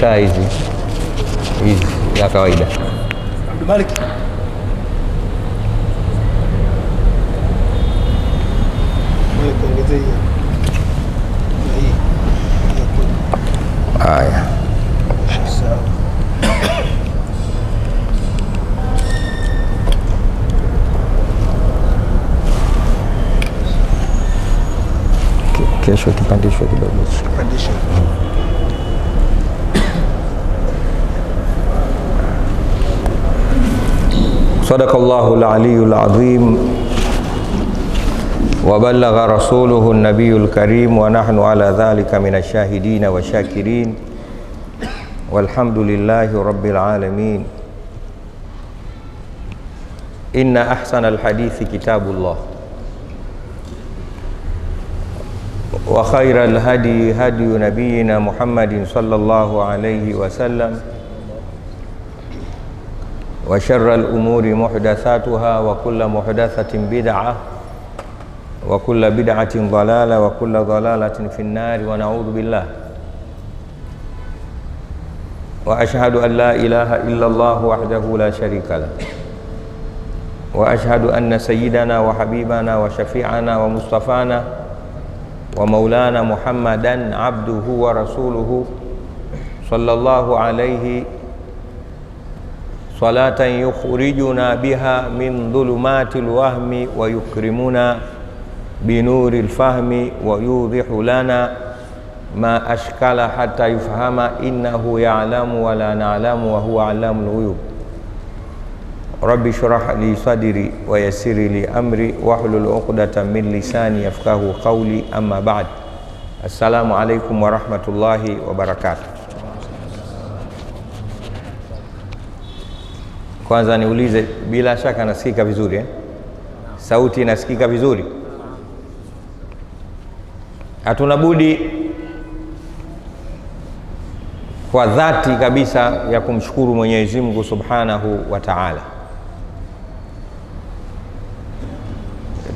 nani usiwashe taa hizi hizi za kawaida. Abdulmalik, Ngoja kuongezea hii hapa. Na hii. Hii hapo. Haya, Sawa. ke- kesho kipandishwe kidogo. Pandisha. صدق الله العلي العظيم. وبلغ رسوله النبي الكريم ونحن على ذلك من الشاهدين والشاكرين. والحمد لله رب العالمين. إن أحسن الحديث كتاب الله. وخير الهدي هدي نبينا محمد صلى الله عليه وسلم. وشر الأمور محدثاتها وكل محدثة بدعة وكل بدعة ضلالة وكل ضلالة في النار ونعوذ بالله. وأشهد أن لا إله إلا الله وحده لا شريك له. وأشهد أن سيدنا وحبيبنا وشفيعنا ومصطفانا ومولانا محمدا عبده ورسوله صلى الله عليه صلاة يخرجنا بها من ظلمات الوهم ويكرمنا بنور الفهم ويوضح لنا ما أشكل حتى يفهم إنه يعلم ولا نعلم وهو علام الغيوب. رب اشرح لي صدري ويسر لي أمري واحلل عقدة من لساني يفقه قولي. أما بعد السلام عليكم ورحمة الله وبركاته. Kwanza niulize, bila shaka nasikika vizuri eh? Sauti inasikika vizuri? Hatuna budi kwa dhati kabisa ya kumshukuru Mwenyezi Mungu Subhanahu wa Ta'ala.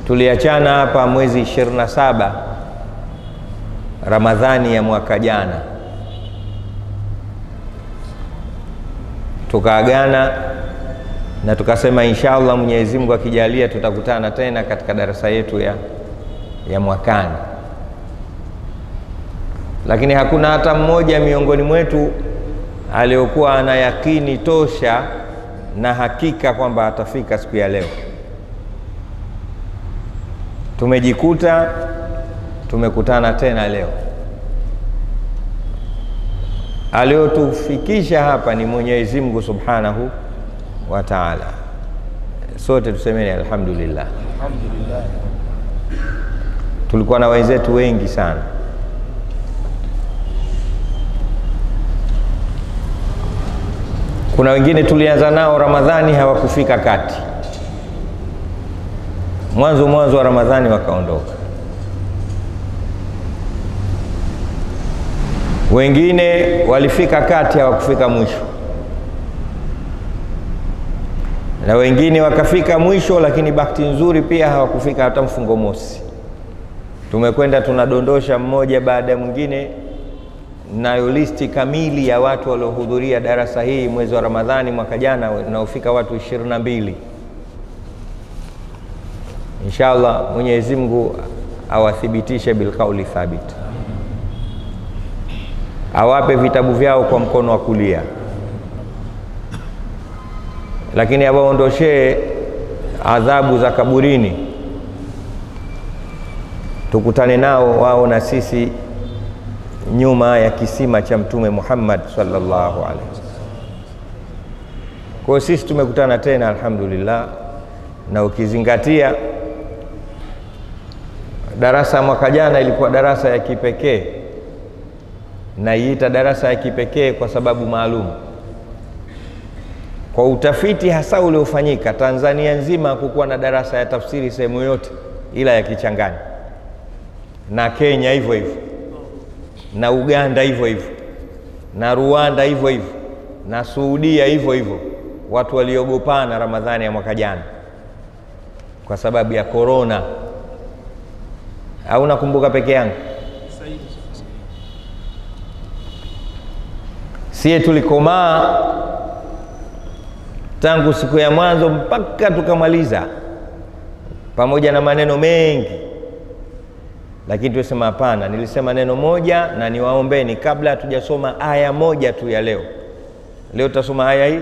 Tuliachana hapa mwezi 27 Ramadhani ya mwaka jana, tukaagana na tukasema inshallah Mwenyezi Mungu akijalia tutakutana tena katika darasa yetu ya, ya mwakani, lakini hakuna hata mmoja miongoni mwetu aliyokuwa ana yakini tosha na hakika kwamba atafika siku ya leo. Tumejikuta tumekutana tena leo. Aliyotufikisha hapa ni Mwenyezi Mungu Subhanahu wa Ta'ala. Sote tusemeni alhamdulillah. Alhamdulillah. Tulikuwa na wenzetu wengi sana, kuna wengine tulianza nao Ramadhani hawakufika kati, mwanzo mwanzo wa Ramadhani wakaondoka. Wengine walifika kati hawakufika mwisho, na wengine wakafika mwisho, lakini bahati nzuri pia hawakufika hata mfungo mosi. Tumekwenda tunadondosha mmoja baada ya mwingine, nayo listi kamili ya watu waliohudhuria darasa hii mwezi wa Ramadhani mwaka jana, unaofika watu ishirini na mbili. Inshallah Mwenyezi Mungu awathibitishe bilqauli thabit, awape vitabu vyao kwa mkono wa kulia, lakini awaondoshee adhabu za kaburini. Tukutane nao wao na sisi nyuma ya kisima cha Mtume Muhammad sallallahu alaihi wasallam. Kwa sisi tumekutana tena alhamdulillah, na ukizingatia darasa mwaka jana ilikuwa darasa ya kipekee, naiita darasa ya kipekee kwa sababu maalum, kwa utafiti hasa uliofanyika Tanzania nzima, kukuwa na darasa ya tafsiri sehemu yote ila ya Kichangani. Na Kenya hivyo hivyo. Na Uganda hivyo hivyo. Na Rwanda hivyo hivyo. Na Saudia hivyo hivyo. Watu waliogopana Ramadhani ya mwaka jana. Kwa sababu ya korona, au nakumbuka peke yangu? sie tulikomaa tangu siku ya mwanzo mpaka tukamaliza, pamoja na maneno mengi, lakini tusema hapana. Nilisema neno moja, na niwaombeni kabla hatujasoma aya moja tu ya leo. Leo tutasoma aya hii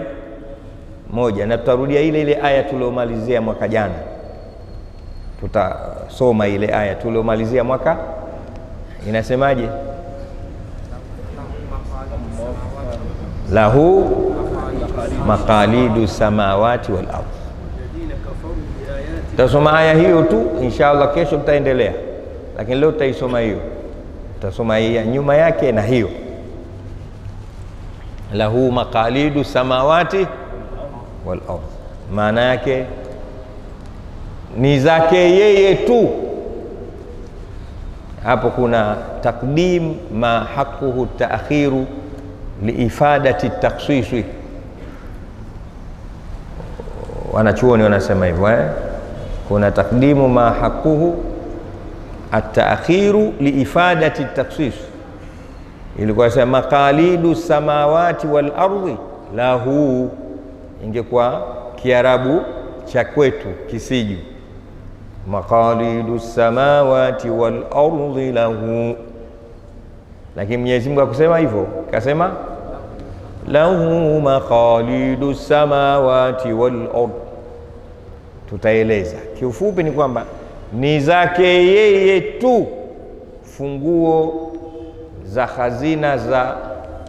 moja na tutarudia ile ile aya tuliomalizia mwaka jana. Tutasoma ile aya tuliomalizia mwaka, inasemaje? lahu maqalidu samawati wal ardh. Tutasoma aya hiyo tu inshallah, kesho tutaendelea, lakini leo tutaisoma hiyo, tutasoma hii nyuma yake na hiyo lahu maqalidu samawati wal ardh, maana yake ni zake yeye tu. Hapo kuna takdim ma haquhu taakhiru liifadati taksisi. Wanachuoni wanasema hivyo eh? Kuna takdimu ma haquhu ataakhiru liifadati taksis, ilikuwa sema maqalidu samawati wal ardhi lahu, ingekuwa Kiarabu cha kwetu kisiju, maqalidu samawati wal lahu lakini Mwenyezi Mungu akusema hivyo, kasema lahu maqalidu samawati wal. Tutaeleza kiufupi ni kwamba ni zake yeye tu funguo za hazina za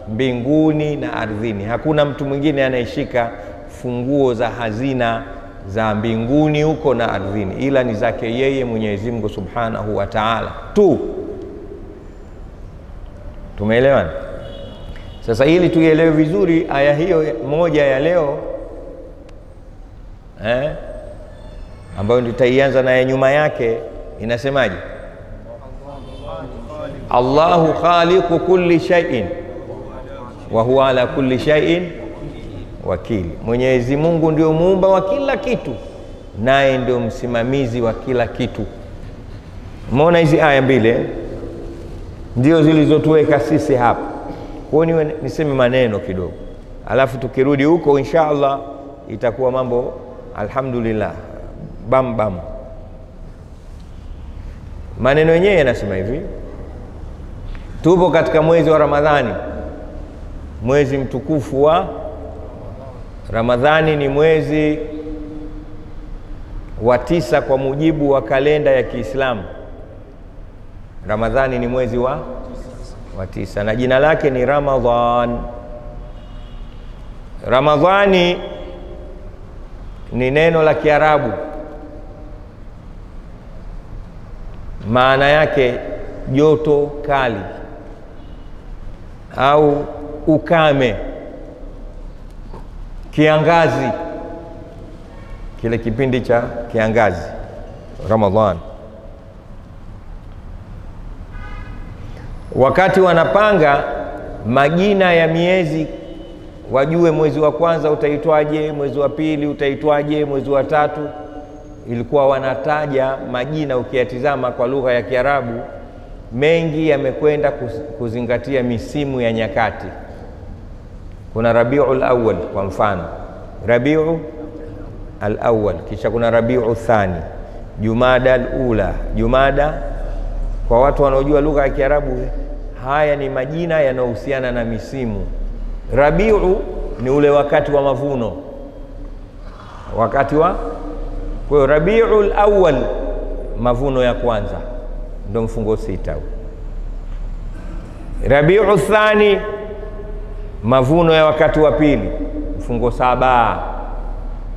mbinguni na ardhini. Hakuna mtu mwingine anayeshika funguo za hazina za mbinguni huko na ardhini, ila ni zake yeye Mwenyezi Mungu Subhanahu wa Ta'ala tu. Tumeelewana? Sasa ili tuielewe vizuri aya hiyo moja ya leo eh, ambayo tutaianza na ya nyuma yake inasemaje? Allahu khaliqu kulli shay'in wa huwa ala kulli shay'in wakili. Mwenyezi Mungu ndio muumba wa kila kitu, naye ndio msimamizi wa kila kitu. Umeona hizi aya mbili ndio zilizotuweka sisi hapa. Kwa hiyo niseme maneno kidogo, alafu tukirudi huko insha Allah itakuwa mambo alhamdulillah bam bam. Maneno yenyewe yanasema hivi: tupo katika mwezi wa Ramadhani, mwezi mtukufu wa Ramadhani. Ni mwezi wa tisa kwa mujibu wa kalenda ya Kiislamu. Ramadhani ni mwezi wa wa tisa na jina lake ni Ramadhan. Ramadhani ni neno la Kiarabu, maana yake joto kali au ukame, kiangazi, kile kipindi cha kiangazi, Ramadhan. Wakati wanapanga majina ya miezi, wajue mwezi wa kwanza utaitwaje, mwezi wa pili utaitwaje, mwezi wa tatu, ilikuwa wanataja majina. Ukiyatizama kwa lugha ya Kiarabu, mengi yamekwenda kuzingatia misimu ya nyakati. Kuna Rabiul Awwal kwa mfano, Rabiu al-Awwal, kisha kuna Rabiu Thani, Jumada al-Ula, Jumada. Kwa watu wanaojua lugha ya Kiarabu haya ni majina yanayohusiana na misimu. Rabiu ni ule wakati wa mavuno, wakati wa kwa hiyo Rabiul Awwal, mavuno ya kwanza, ndo mfungo sita. Rabiu Thani, mavuno ya wakati wa pili, mfungo saba.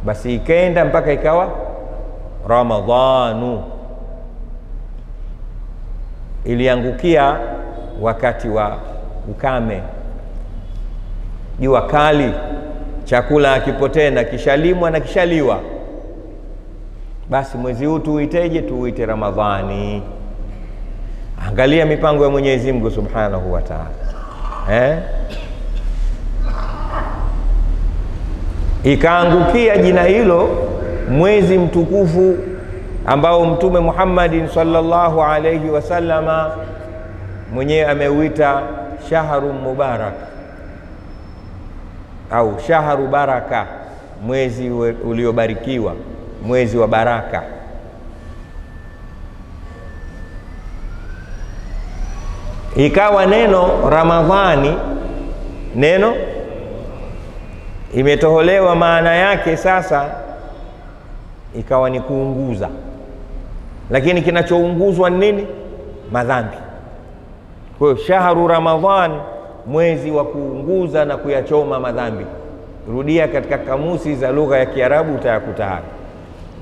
Basi ikaenda mpaka ikawa Ramadhanu, iliangukia wakati wa ukame, jua kali, chakula hakipo tena, kishalimwa na kishaliwa. Basi mwezi huu tuuiteje? Tuuite Ramadhani. Angalia mipango ya Mwenyezi Mungu Subhanahu wa Ta'ala, eh? Ikaangukia jina hilo mwezi mtukufu ambao Mtume Muhammadin sallallahu alayhi wasallama mwenyewe ameuita shahru mubarak, au shahru baraka, mwezi uliobarikiwa, mwezi wa baraka. Ikawa neno Ramadhani, neno imetoholewa maana yake sasa ikawa ni kuunguza, lakini kinachounguzwa ni nini? Madhambi. Kwa hiyo shahru Ramadhan, mwezi wa kuunguza na kuyachoma madhambi. Rudia katika kamusi za lugha ya Kiarabu utayakuta haya,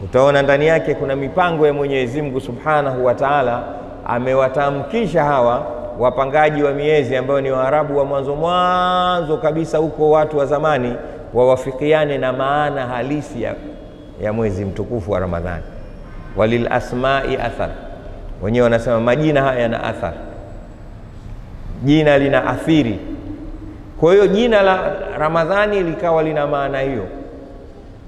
utaona ndani yake kuna mipango ya Mwenyezi Mungu Subhanahu wa Ta'ala. Amewatamkisha hawa wapangaji wa miezi ambao ni Waarabu wa mwanzo mwanzo kabisa huko, watu wa zamani wawafikiane na maana halisi ya, ya mwezi mtukufu wa Ramadhani. Walil asmai athar, wenyewe wanasema majina haya yana athar, jina lina athiri. Kwa hiyo jina la Ramadhani likawa lina maana hiyo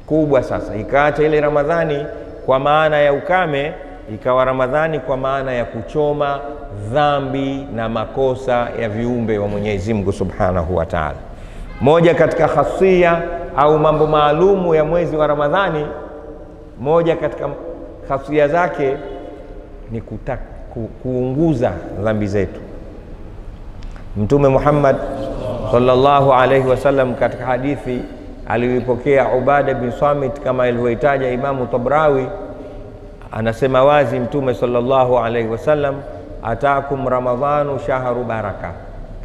kubwa. Sasa ikaacha ile Ramadhani kwa maana ya ukame, ikawa Ramadhani kwa maana ya kuchoma dhambi na makosa ya viumbe wa Mwenyezi Mungu Subhanahu wa Ta'ala. Moja katika khasia au mambo maalumu ya mwezi wa Ramadhani, moja katika khasia zake ni kuta, ku, kuunguza dhambi zetu. Mtume Muhammad sallallahu alaihi wasallam katika hadithi aliyoipokea Ubada bin Samit kama ilivyoitaja Imamu Tabrawi, anasema wazi Mtume sallallahu alaihi wasallam, atakum ramadhanu shahru baraka.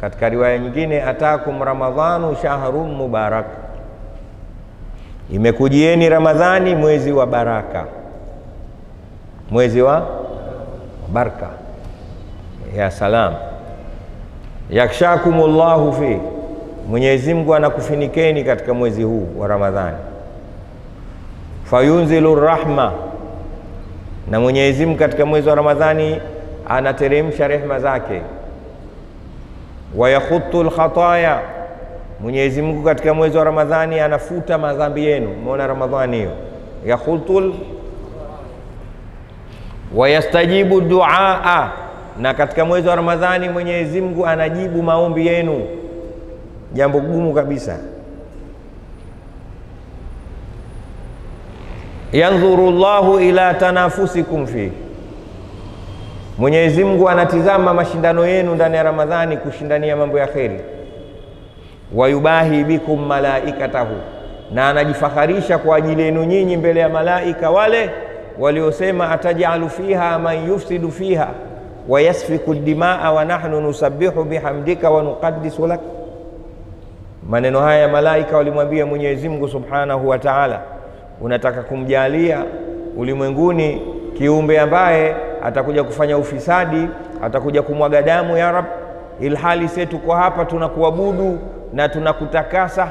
Katika riwaya nyingine, atakum ramadhanu shahru mubarak, imekujieni Ramadhani mwezi wa baraka, mwezi wa baraka. Ya salam. Yakshakumullahu fi, Mwenyezi Mungu anakufinikeni katika mwezi huu wa Ramadhani. Fayunzilu rahma, na Mwenyezi Mungu katika mwezi wa Ramadhani anateremsha rehma zake. Wayakhutu lkhataya, Mwenyezi Mungu katika mwezi wa Ramadhani anafuta madhambi yenu. Umeona Ramadhani hiyo, yakhutu wayastajibu duaa na katika mwezi wa Ramadhani Mwenyezi Mungu anajibu maombi yenu, jambo gumu kabisa. Yandhuru llahu ila tanafusikum fi, Mwenyezi Mungu anatizama mashindano yenu ndani ya Ramadhani, kushindania mambo ya kheri. Wayubahi bikum malaikatahu, na anajifaharisha kwa ajili yenu nyinyi mbele ya malaika wale waliosema atajalu fiha man yufsidu fiha wayasfiku dimaa wa nahnu nusabihu bihamdika wa nuqaddisu lak. Maneno haya malaika walimwambia Mwenyezi Mungu Subhanahu wa Ta'ala, unataka kumjalia ulimwenguni kiumbe ambaye atakuja kufanya ufisadi, atakuja kumwaga damu ya Rab, ilhali se tuko hapa tunakuabudu na tunakutakasa,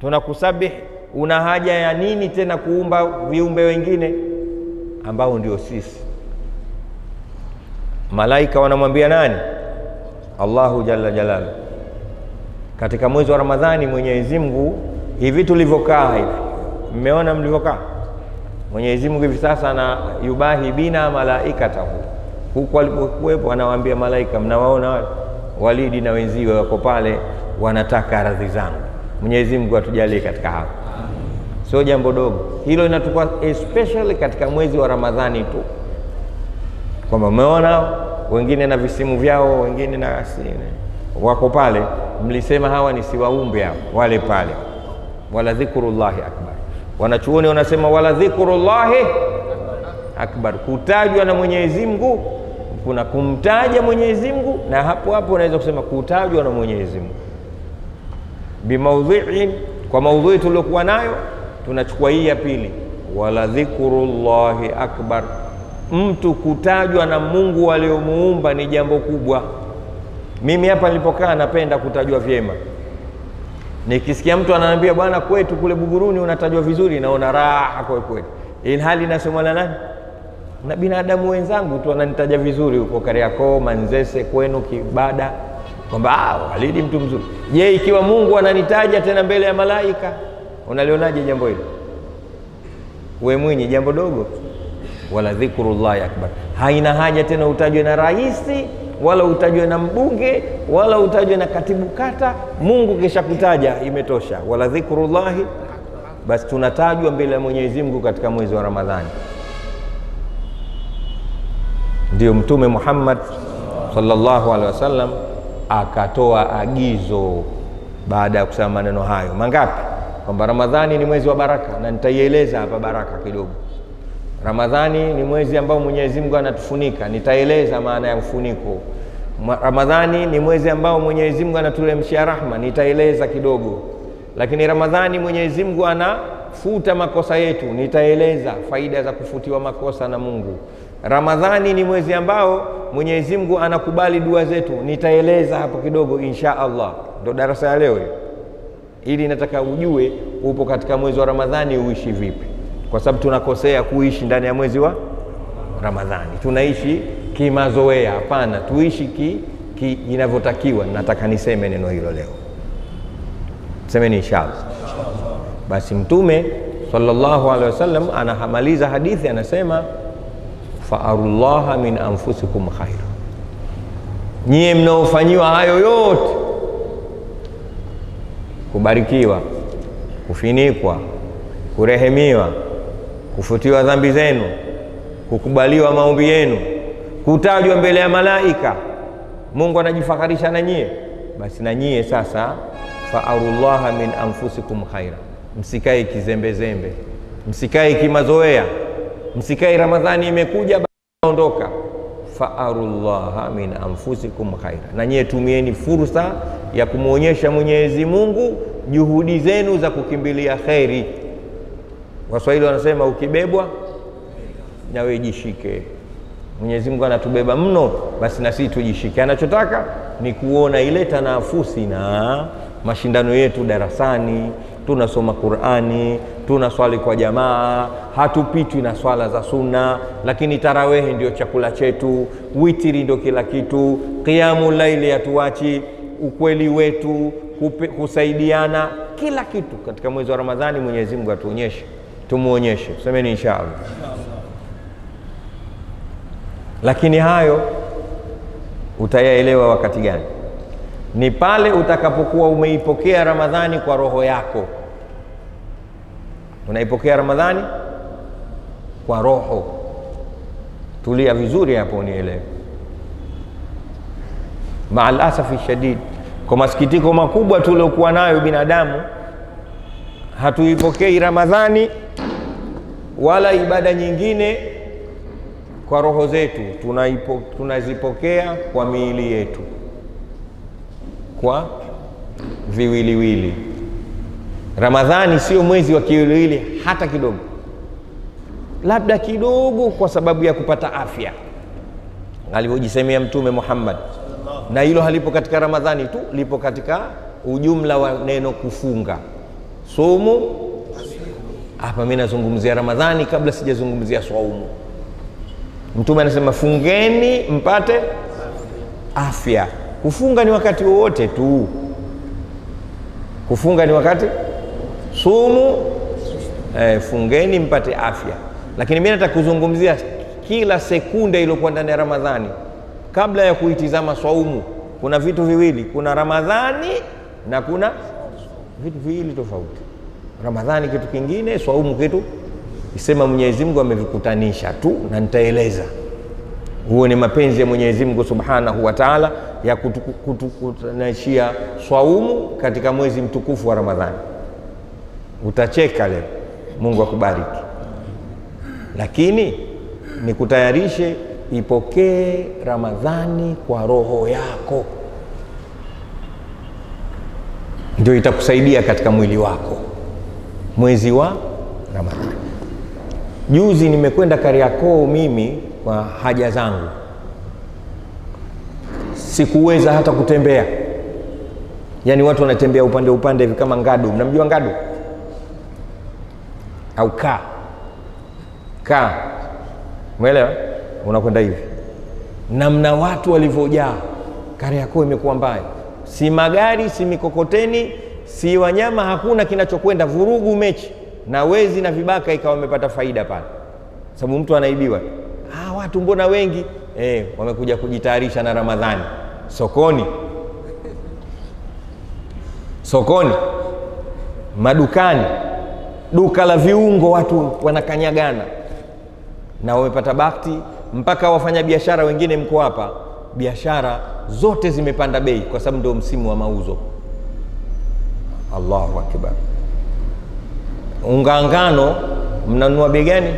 tunakusabih. Una haja ya nini tena kuumba viumbe wengine ambao ndio sisi? Malaika wanamwambia nani? Allahu jalla jalalu. Katika mwezi wa Ramadhani Mwenyezi Mungu, hivi tulivyokaa hivi, mmeona mlivyokaa, Mwenyezi Mungu hivi sasa na yubahi bina malaikatahu, huku alipokuwepo anawaambia malaika, mnawaona Walidi na wenziwe wako pale, wanataka radhi zangu. Mwenyezi Mungu atujalie katika hapo, sio jambo dogo. Hilo, inatupa especially katika mwezi wa Ramadhani tu. Kwamba umeona wengine na visimu vyao, wengine na asine wako pale, mlisema hawa ni siwaumbe hao wale pale, wala dhikrullahi akbar. Wanachuoni wanasema wala dhikrullahi akbar, kutajwa na Mwenyezi Mungu kuna kumtaja Mwenyezi Mungu, na hapo hapo unaweza kusema kutajwa na Mwenyezi Mungu. Bimaudhiin, kwa maudhui tuliokuwa nayo, tunachukua hii ya pili, wala dhikrullahi akbar. Mtu kutajwa na Mungu aliyomuumba ni jambo kubwa. Mimi hapa nilipokaa napenda kutajwa vyema. Nikisikia mtu ananiambia bwana, kwetu kule Buguruni unatajwa vizuri, naona raha kwa kweli, ilhali nasema na nani na binadamu wenzangu tu wananitaja vizuri huko Kariakoo, Manzese, kwenu Kibada, kwamba ah, Walidi mtu mzuri. Je, ikiwa Mungu ananitaja tena mbele ya malaika, unalionaje jambo hilo? We Mwinyi, jambo dogo wala dhikrullahi akbar. Haina haja tena utajwe na rais wala utajwe na mbunge wala utajwe na katibu kata. Mungu kisha kutaja, imetosha. Wala dhikrullahi, basi tunatajwa mbele ya Mwenyezi Mungu katika mwezi wa Ramadhani. Ndio Mtume Muhammad sallallahu alaihi wasallam akatoa agizo baada ya kusema maneno hayo mangapi? Kwamba Ramadhani ni mwezi wa baraka, na nitaieleza hapa baraka kidogo. Ramadhani ni mwezi ambao Mwenyezi Mungu anatufunika, nitaeleza maana ya mfuniko. Ramadhani ni mwezi ambao Mwenyezi Mungu anatulemshia rahma, nitaeleza kidogo. Lakini Ramadhani Mwenyezi Mungu anafuta makosa yetu, nitaeleza faida za kufutiwa makosa na Mungu. Ramadhani ni mwezi ambao Mwenyezi Mungu anakubali dua zetu, nitaeleza hapo kidogo insha Allah. Ndo darasa ya leo, ili nataka ujue upo katika mwezi wa Ramadhani uishi vipi, kwa sababu tunakosea kuishi ndani ya mwezi wa Ramadhani, tunaishi kimazoea. Hapana, tuishi ki, ki inavyotakiwa. Nataka niseme neno hilo leo, semeni inshallah. Basi Mtume sallallahu alaihi wasallam anahamaliza hadithi, anasema faarullaha min anfusikum khaira, nyie mnaofanyiwa hayo yote, kubarikiwa, kufinikwa, kurehemiwa, kufutiwa dhambi zenu, kukubaliwa maombi yenu, kutajwa mbele ya malaika, Mungu anajifakharisha na nyie, basi na nyie sasa, faarullaha min anfusikum khaira, msikae kizembezembe, msikae kimazoea msikae Ramadhani imekuja ondoka. faarullaha min anfusikum khaira, na nyie tumieni fursa ya kumwonyesha Mwenyezi Mungu juhudi zenu za kukimbilia kheri. Waswahili wanasema ukibebwa nawe jishike. Mwenyezi Mungu anatubeba mno, basi na sisi tujishike. Anachotaka ni kuona ile tanafusi na mashindano yetu darasani tunasoma Qurani, tunaswali kwa jamaa, hatupitwi na swala za sunna, lakini tarawehe ndio chakula chetu, witiri ndio kila kitu, qiyamu laili hatuachi, ukweli wetu, kupe, kusaidiana, kila kitu katika mwezi wa Ramadhani. Mwenyezi Mungu atuonyeshe, tumuonyeshe, semeni inshallah. Lakini hayo utayaelewa wakati gani? Ni pale utakapokuwa umeipokea Ramadhani kwa roho yako. Unaipokea Ramadhani kwa roho. Tulia vizuri hapo, unielewe. Maal asafi shadid, kwa masikitiko makubwa tuliokuwa nayo binadamu, hatuipokei Ramadhani wala ibada nyingine kwa roho zetu, tunaipo, tunazipokea kwa miili yetu kwa viwiliwili. Ramadhani sio mwezi wa kiwiliwili hata kidogo, labda kidogo kwa sababu ya kupata afya alivyojisemea Mtume Muhammad, na hilo halipo katika Ramadhani tu, lipo katika ujumla wa neno kufunga. Sumu hapa mi nazungumzia Ramadhani kabla sijazungumzia swaumu. Mtume anasema fungeni mpate afya. Kufunga ni wakati wowote tu, kufunga ni wakati sumu, eh, fungeni mpate afya. Lakini mi nataka kuzungumzia kila sekunde iliyokuwa ndani ya Ramadhani kabla ya kuitizama swaumu. Kuna vitu viwili, kuna Ramadhani na kuna vitu viwili tofauti. Ramadhani kitu kingine, swaumu kitu isema Mwenyezi Mungu amevikutanisha tu, na nitaeleza. Huo ni mapenzi ya Mwenyezi Mungu Subhanahu wa Ta'ala ya kutukutanishia swaumu katika mwezi mtukufu wa Ramadhani. Utacheka leo, Mungu akubariki, lakini nikutayarishe, ipokee Ramadhani kwa roho yako, ndio itakusaidia katika mwili wako mwezi wa Ramadhani. Juzi nimekwenda Kariakoo mimi kwa haja zangu, sikuweza hata kutembea. Yaani watu wanatembea upande upande hivi kama ngadu. Mnamjua ngadu au kaa kaa, umeelewa? Unakwenda hivi, namna watu walivyojaa. Kariakoo imekuwa mbaya, si magari, si mikokoteni, si wanyama, hakuna kinachokwenda. Vurugu, mechi na wezi na vibaka, ikawa wamepata faida pale, sababu mtu anaibiwa. Ah, watu mbona wengi? eh, wamekuja kujitayarisha na Ramadhani. Sokoni, sokoni, madukani, duka la viungo, watu wanakanyagana. Na wamepata bakti, mpaka wafanyabiashara wengine mko hapa, biashara zote zimepanda bei kwa sababu ndio msimu wa mauzo. Allahu akbar! Unga ngano mnanunua bei gani?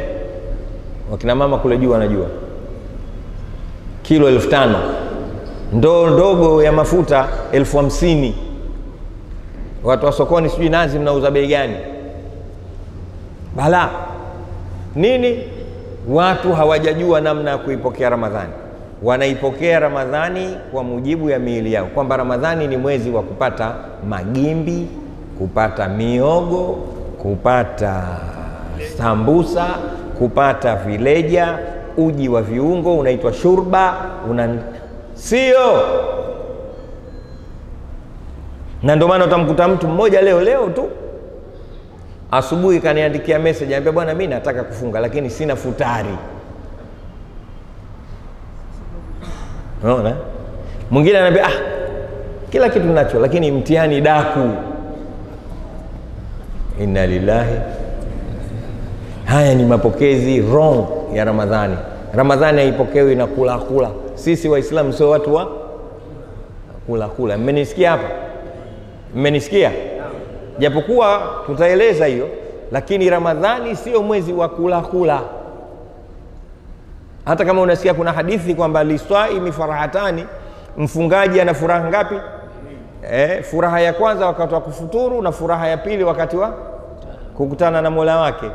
Wakina mama kule juu wanajua, kilo elfu tano ndoo ndogo ya mafuta elfu hamsini Watu wa sokoni sijui nazi mnauza bei gani? Bala nini? Watu hawajajua namna ya kuipokea Ramadhani. Wanaipokea Ramadhani kwa mujibu ya miili yao, kwamba Ramadhani ni mwezi wa kupata magimbi, kupata miogo, kupata sambusa, kupata vileja, uji wa viungo unaitwa shurba, una sio na ndio maana utamkuta mtu mmoja leo leo tu asubuhi kaniandikia message, anambia bwana, mimi nataka kufunga lakini sina futari. Unaona, mwingine anaambia ah, kila kitu nacho lakini mtihani daku. Inna lillahi. Haya ni mapokezi wrong ya Ramadhani. Ramadhani haipokewi na kula kula. Sisi Waislamu sio watu wa kula kula. Mmenisikia hapa? Mmenisikia? Japokuwa tutaeleza hiyo, lakini Ramadhani sio mwezi wa kula kula. Hata kama unasikia kuna hadithi kwamba liswaimi farahatani, mfungaji ana furaha ngapi? Eh, furaha ya kwanza wakati wa kufuturu na furaha ya pili wakati wa kukutana na Mola wake.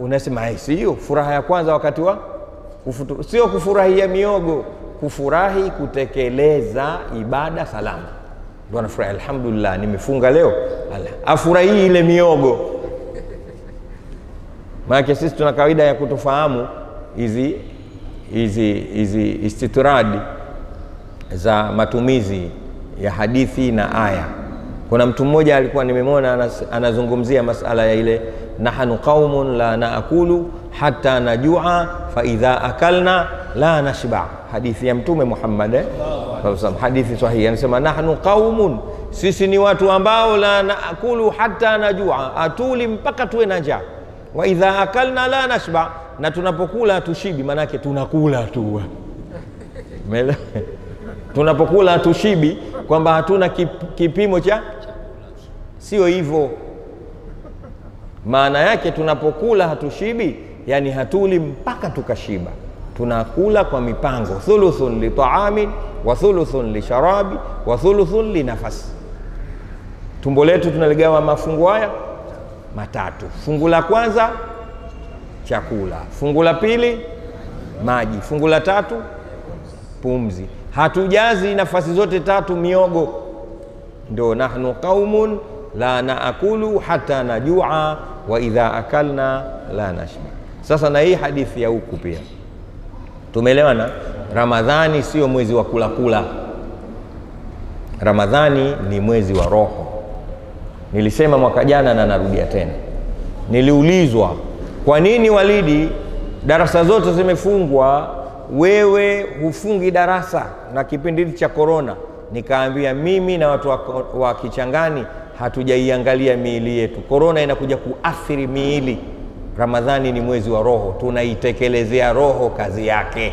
Unasema "Eh, sio furaha ya kwanza wakati wa kufuturu, sio kufurahia miogo, kufurahi kutekeleza ibada salama ndo anafurahi, alhamdulillah, nimefunga leo. Afurahii ile miogo. Maanake sisi tuna kawaida ya kutofahamu hizi hizi hizi istitradi za matumizi ya hadithi na aya. Kuna mtu mmoja alikuwa nimemwona anazungumzia masala ya ile nahnu qaumun la naakulu hata najua fa idha akalna la nashba, hadithi ya Mtume Muhammad eh? Hadithi sahihi, anasema nahnu qaumun, sisi ni watu ambao la naakulu hata najua, atuli mpaka tuwe na njaa, wa idha akalna la nashba, na tunapokula tushibi, maanake tunakula tu tunapokula hatushibi, kwamba hatuna kip, kipimo cha, sio hivyo. Maana yake tunapokula hatushibi, yani hatuli mpaka tukashiba. Tunakula kwa mipango, thuluthun li taamin wa thuluthun li sharabi wa thuluthun li nafasi. Tumbo letu tunaligawa mafungu haya matatu. Fungu la kwanza chakula, fungu la pili maji, fungu la tatu pumzi. Hatujazi nafasi zote tatu miogo, ndio nahnu qaumun la naakulu hata najua wa idha akalna la nashba. Sasa na hii hadithi ya huku pia tumeelewana. Ramadhani sio mwezi wa kula kula. Ramadhani ni mwezi wa roho. Nilisema mwaka jana na narudia tena, niliulizwa kwa nini Walidi, darasa zote zimefungwa, wewe hufungi darasa na kipindi hili cha korona? Nikaambia mimi na watu wa, Kichangani hatujaiangalia miili yetu. Korona inakuja kuathiri miili. Ramadhani ni mwezi wa roho, tunaitekelezea roho kazi yake.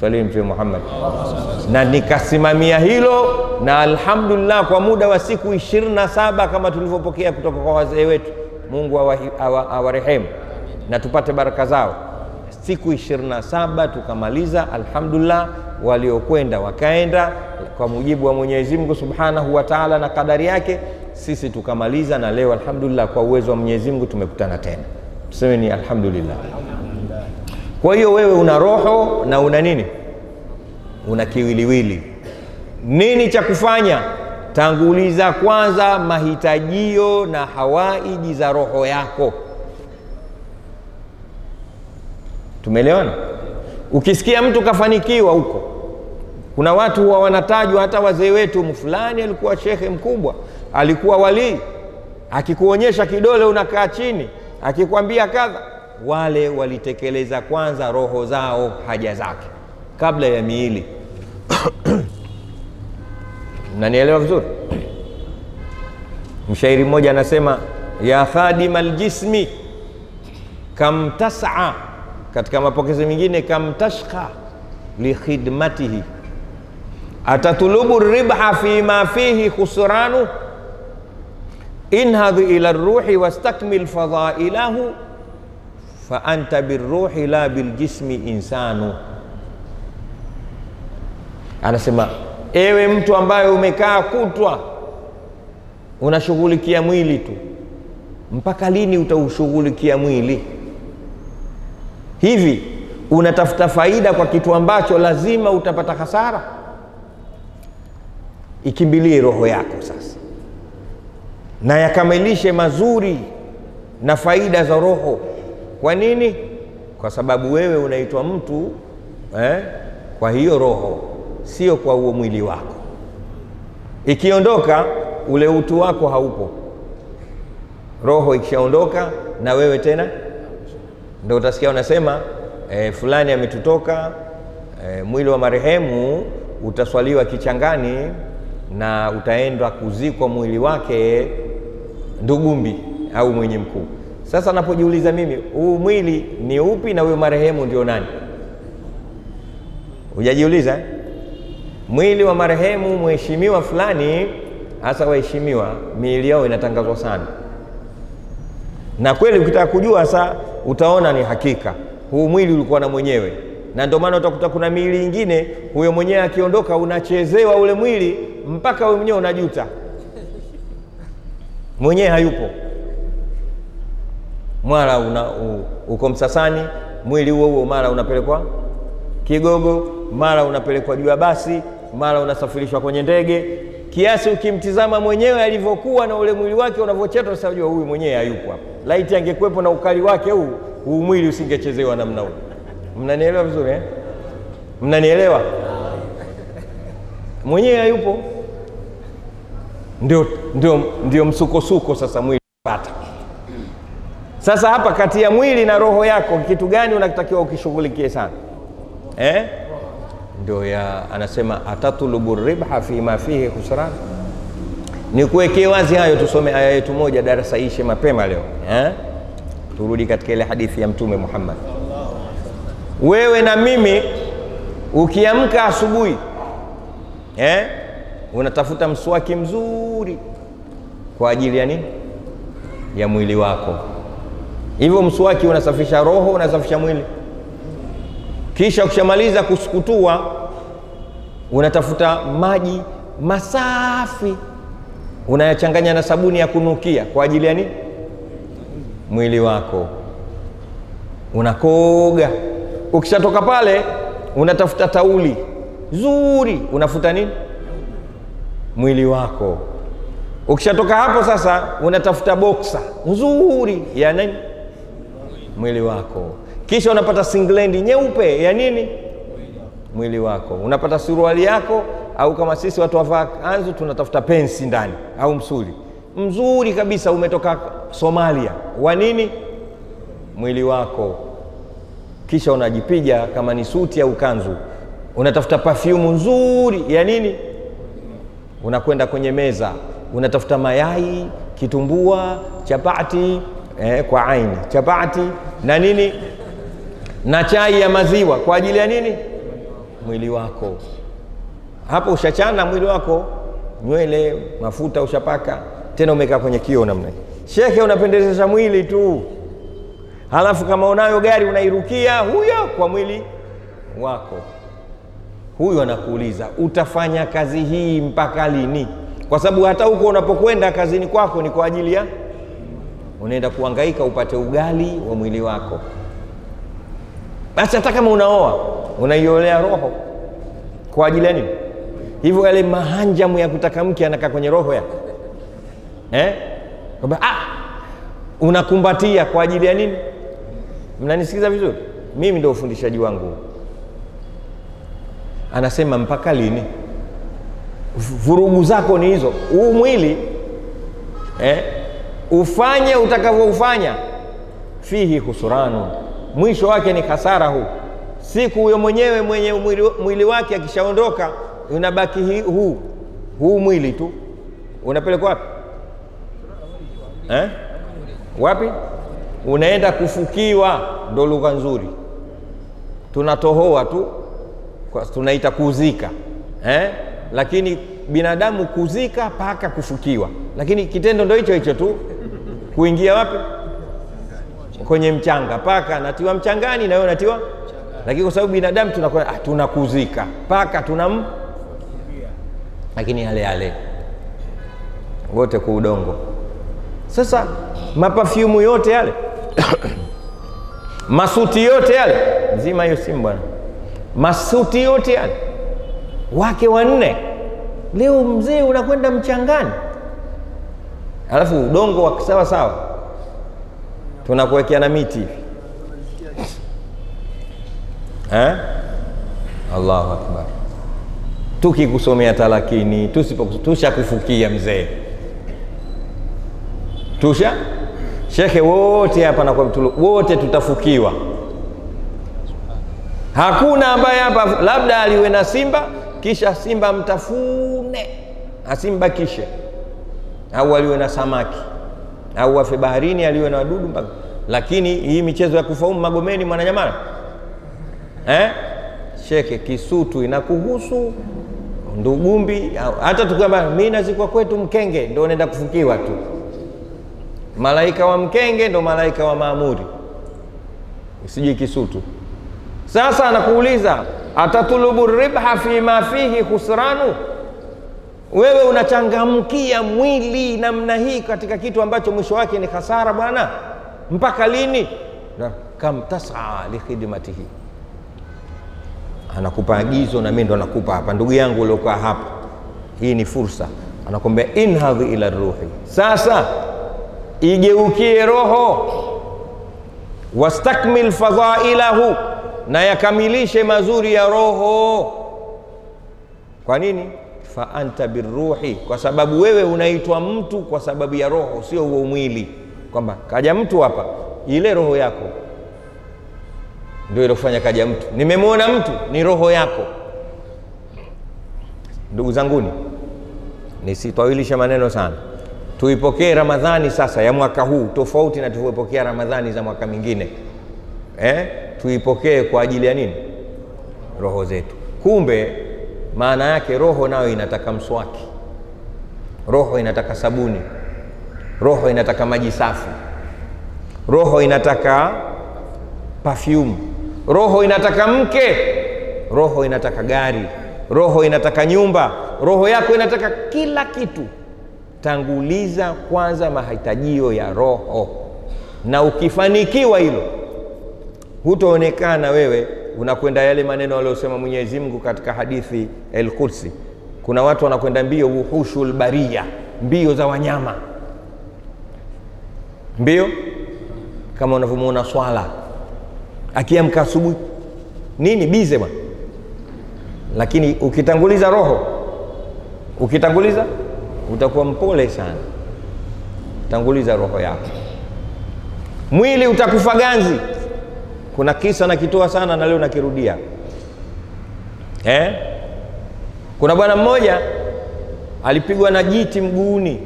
salim Mtume Muhammad. Na nikasimamia hilo, na alhamdulillah kwa muda wa siku ishirini na saba kama tulivyopokea kutoka kwa wazee wetu, Mungu awarehemu na tupate baraka zao. Siku ishirini na saba tukamaliza, alhamdulillah. Waliokwenda wakaenda kwa mujibu wa Mwenyezi Mungu subhanahu wa taala na kadari yake, sisi tukamaliza, na leo alhamdulillah kwa uwezo wa Mwenyezi Mungu tumekutana tena, tuseme ni alhamdulillah. Kwa hiyo wewe una roho na una nini? Una kiwiliwili. Nini cha kufanya? Tanguliza kwanza mahitajio na hawaiji za roho yako. Tumeelewana? Ukisikia mtu kafanikiwa huko, kuna watu huwa wanatajwa, hata wazee wetu, fulani alikuwa shekhe mkubwa, alikuwa walii, akikuonyesha kidole unakaa chini, akikwambia kadha, wale walitekeleza kwanza roho zao haja zake. kabla ya miili mnanielewa vizuri? Mshairi mmoja anasema ya khadima ljismi kamtasa katika mapokezi mengine kam tashqa likhidmatihi atatulubu ribha fima fihi khusranu inhadhi ila ruhi wastakmil fadailahu faanta birruhi la biljismi insanu. Anasema ewe mtu ambaye umekaa kutwa unashughulikia mwili tu. Mpaka lini utaushughulikia mwili? Hivi unatafuta faida kwa kitu ambacho lazima utapata hasara? Ikimbilie roho yako sasa na yakamilishe mazuri na faida za roho. Kwa nini? Kwa sababu wewe unaitwa mtu eh, kwa hiyo roho sio kwa huo mwili wako. Ikiondoka ule utu wako haupo. Roho ikishaondoka na wewe tena ndo utasikia unasema e, fulani ametutoka e, mwili wa marehemu utaswaliwa kichangani na utaendwa kuzikwa mwili wake ndugumbi au mwenye mkuu. Sasa napojiuliza mimi huu mwili ni upi na huyo marehemu ndio nani? Hujajiuliza eh? Mwili wa marehemu mheshimiwa fulani hasa waheshimiwa miili yao inatangazwa sana. Na kweli ukitaka kujua sa utaona ni hakika. Huu mwili ulikuwa na mwenyewe. Na ndio maana utakuta kuna miili ingine huyo mwenyewe akiondoka unachezewa ule mwili mpaka wewe mwenyewe unajuta. Mwenyewe hayupo. Mara una, u, uko msasani mwili huo huo mara unapelekwa kigogo mara unapelekwa juu ya basi mara unasafirishwa kwenye ndege kiasi ukimtizama mwenyewe alivyokuwa na ule mwili wake unavyochetwa sasa unajua huyu mwenyewe hayupo hapa. Laiti angekuwepo na ukali wake huu huu mwili usingechezewa namna huu. Mnanielewa vizuri eh? mnanielewa? Mwenyewe hayupo. Ndio, ndio, ndio msukosuko sasa mwili pata sasa hapa kati ya mwili na roho yako kitu gani unatakiwa ukishughulikie sana? Eh? Ndio ya anasema atatulubu ribha fima fihi khusran. Ni kuwekee wazi hayo tusome aya yetu moja darasa ishe mapema leo eh? turudi katika ile hadithi ya mtume muhammad. Wewe na mimi ukiamka asubuhi eh? unatafuta mswaki mzuri. Kwa ajili ya nini? Ya mwili wako. Hivyo mswaki unasafisha roho unasafisha mwili kisha ukishamaliza kusukutua unatafuta maji masafi unayachanganya na sabuni ya kunukia. Kwa ajili ya nini? Mwili wako. Unakoga ukishatoka pale unatafuta tauli zuri. Unafuta nini? Mwili wako. Ukishatoka hapo sasa unatafuta boksa nzuri ya nini? Mwili wako kisha unapata singlendi nyeupe ya nini? Mwili wako. Unapata suruali yako au kama sisi watu wavaa kanzu tunatafuta pensi ndani au msuli. Mzuri kabisa umetoka somalia. Wa nini? Mwili wako. Kisha unajipija kama ni suti au kanzu. Unatafuta pafyumu nzuri ya nini? Unakwenda kwenye meza. Unatafuta mayai kitumbua chapati eh, kwa aini. Chapati na nini na chai ya maziwa kwa ajili ya nini? Mwili wako. Hapo ushachana mwili wako nywele mafuta ushapaka tena umekaa kwenye kio namna shekhe unapendezesha mwili tu. Halafu kama unayo gari unairukia huyo kwa mwili wako. Huyu anakuuliza utafanya kazi hii mpaka lini? Kwa sababu hata huko unapokwenda kazini kwako ni kwa ajili ya unaenda kuangaika upate ugali wa mwili wako basi hata kama unaoa unaiolea roho. Kwa ajili ya nini? Hivyo yale mahanjamu ya kutaka mke anakaa kwenye roho yako. Eh? ah, unakumbatia kwa ajili ya nini? Mnanisikiza vizuri? Mimi ndio ufundishaji wangu. Anasema mpaka lini? Vurugu zako ni hizo. Huu mwili eh, ufanye utakavyoufanya fihi husuranu mwisho wake ni hasara huu. Siku huyo mwenyewe mwenye mwili, wake akishaondoka unabaki huu. Huu mwili tu. Unapelekwa wapi? Eh? wapi? Unaenda kufukiwa. Ndo lugha nzuri. Tunatohoa tu. Tunaita kuzika. Eh? lakini binadamu kuzika mpaka kufukiwa. Lakini kitendo ndo hicho hicho tu. Kuingia wapi kwenye mchanga. Paka anatiwa mchangani na wewe unatiwa? Lakini kwa sababu binadamu tunakuwa ah, tunakuzika. Paka tunam lakini yale yale. Wote kwa udongo. Sasa mapafyumu yote yale masuti yote yale nzima hiyo simu bwana. Masuti yote yale wake wanne. Leo mzee unakwenda mchangani. Alafu udongo wa sawa sawa tunakuwekea na miti hivi. Eh? allahu akbar. Tukikusomea talakini tushakufukia mzee. Tusha? Shekhe wote hapa na wote tutafukiwa. Hakuna ambaye hapa labda aliwe na simba kisha simba mtafune asimbakishe au aliwe na samaki au afe baharini aliwe na wadudu mpaka. Lakini hii michezo ya kufaumu magomeni mwananyamala? Eh? sheke kisutu inakuhusu ndugumbi hata tukiamba mi nazikwa kwetu mkenge ndo unaenda kufukiwa tu. Malaika wa mkenge ndo malaika wa maamuri. Sijui kisutu. Sasa anakuuliza atatulubu ribha fima fihi khusranu wewe unachangamkia mwili namna hii katika kitu ambacho mwisho wake ni hasara bwana. Mpaka lini? Kam tasaa likhidmatihi anakupa agizo na mimi ndo nakupa hapa. Ndugu yangu uliokaa hapa hii ni fursa. Anakwambia inhadhi ila ruhi. Sasa igeukie roho. Wastakmil fadhailahu. Na yakamilishe mazuri ya roho. Kwa nini fa anta biruhi, kwa sababu wewe unaitwa mtu kwa sababu ya roho sio huo mwili. Kwamba kaja mtu hapa ile roho yako ndio ilofanya kaja mtu. Nimemwona mtu ni roho yako. Ndugu zanguni nisitwawilishe maneno sana. Tuipokee ramadhani sasa ya mwaka huu tofauti na tulivyopokea ramadhani za mwaka mingine. Eh? tuipokee kwa ajili ya nini? Roho zetu. Kumbe maana yake roho nayo inataka mswaki. Roho inataka sabuni. Roho inataka maji safi. Roho inataka perfume. Roho inataka mke. Roho inataka gari. Roho inataka nyumba. Roho yako inataka kila kitu. Tanguliza kwanza mahitajio ya roho. Na ukifanikiwa hilo hutoonekana wewe unakwenda yale maneno aliyosema mwenyezi mungu katika hadithi al -Kursi. kuna watu wanakwenda mbio wuhushul baria mbio za wanyama. Mbio? Kama unavyomuona swala. Akiamka asubuhi. Nini? Bize bwana. Lakini ukitanguliza roho ukitanguliza utakuwa mpole sana. Tanguliza roho yako. Mwili utakufa ganzi kuna kisa nakitoa sana na leo nakirudia. Eh? kuna bwana mmoja alipigwa na jiti mguuni.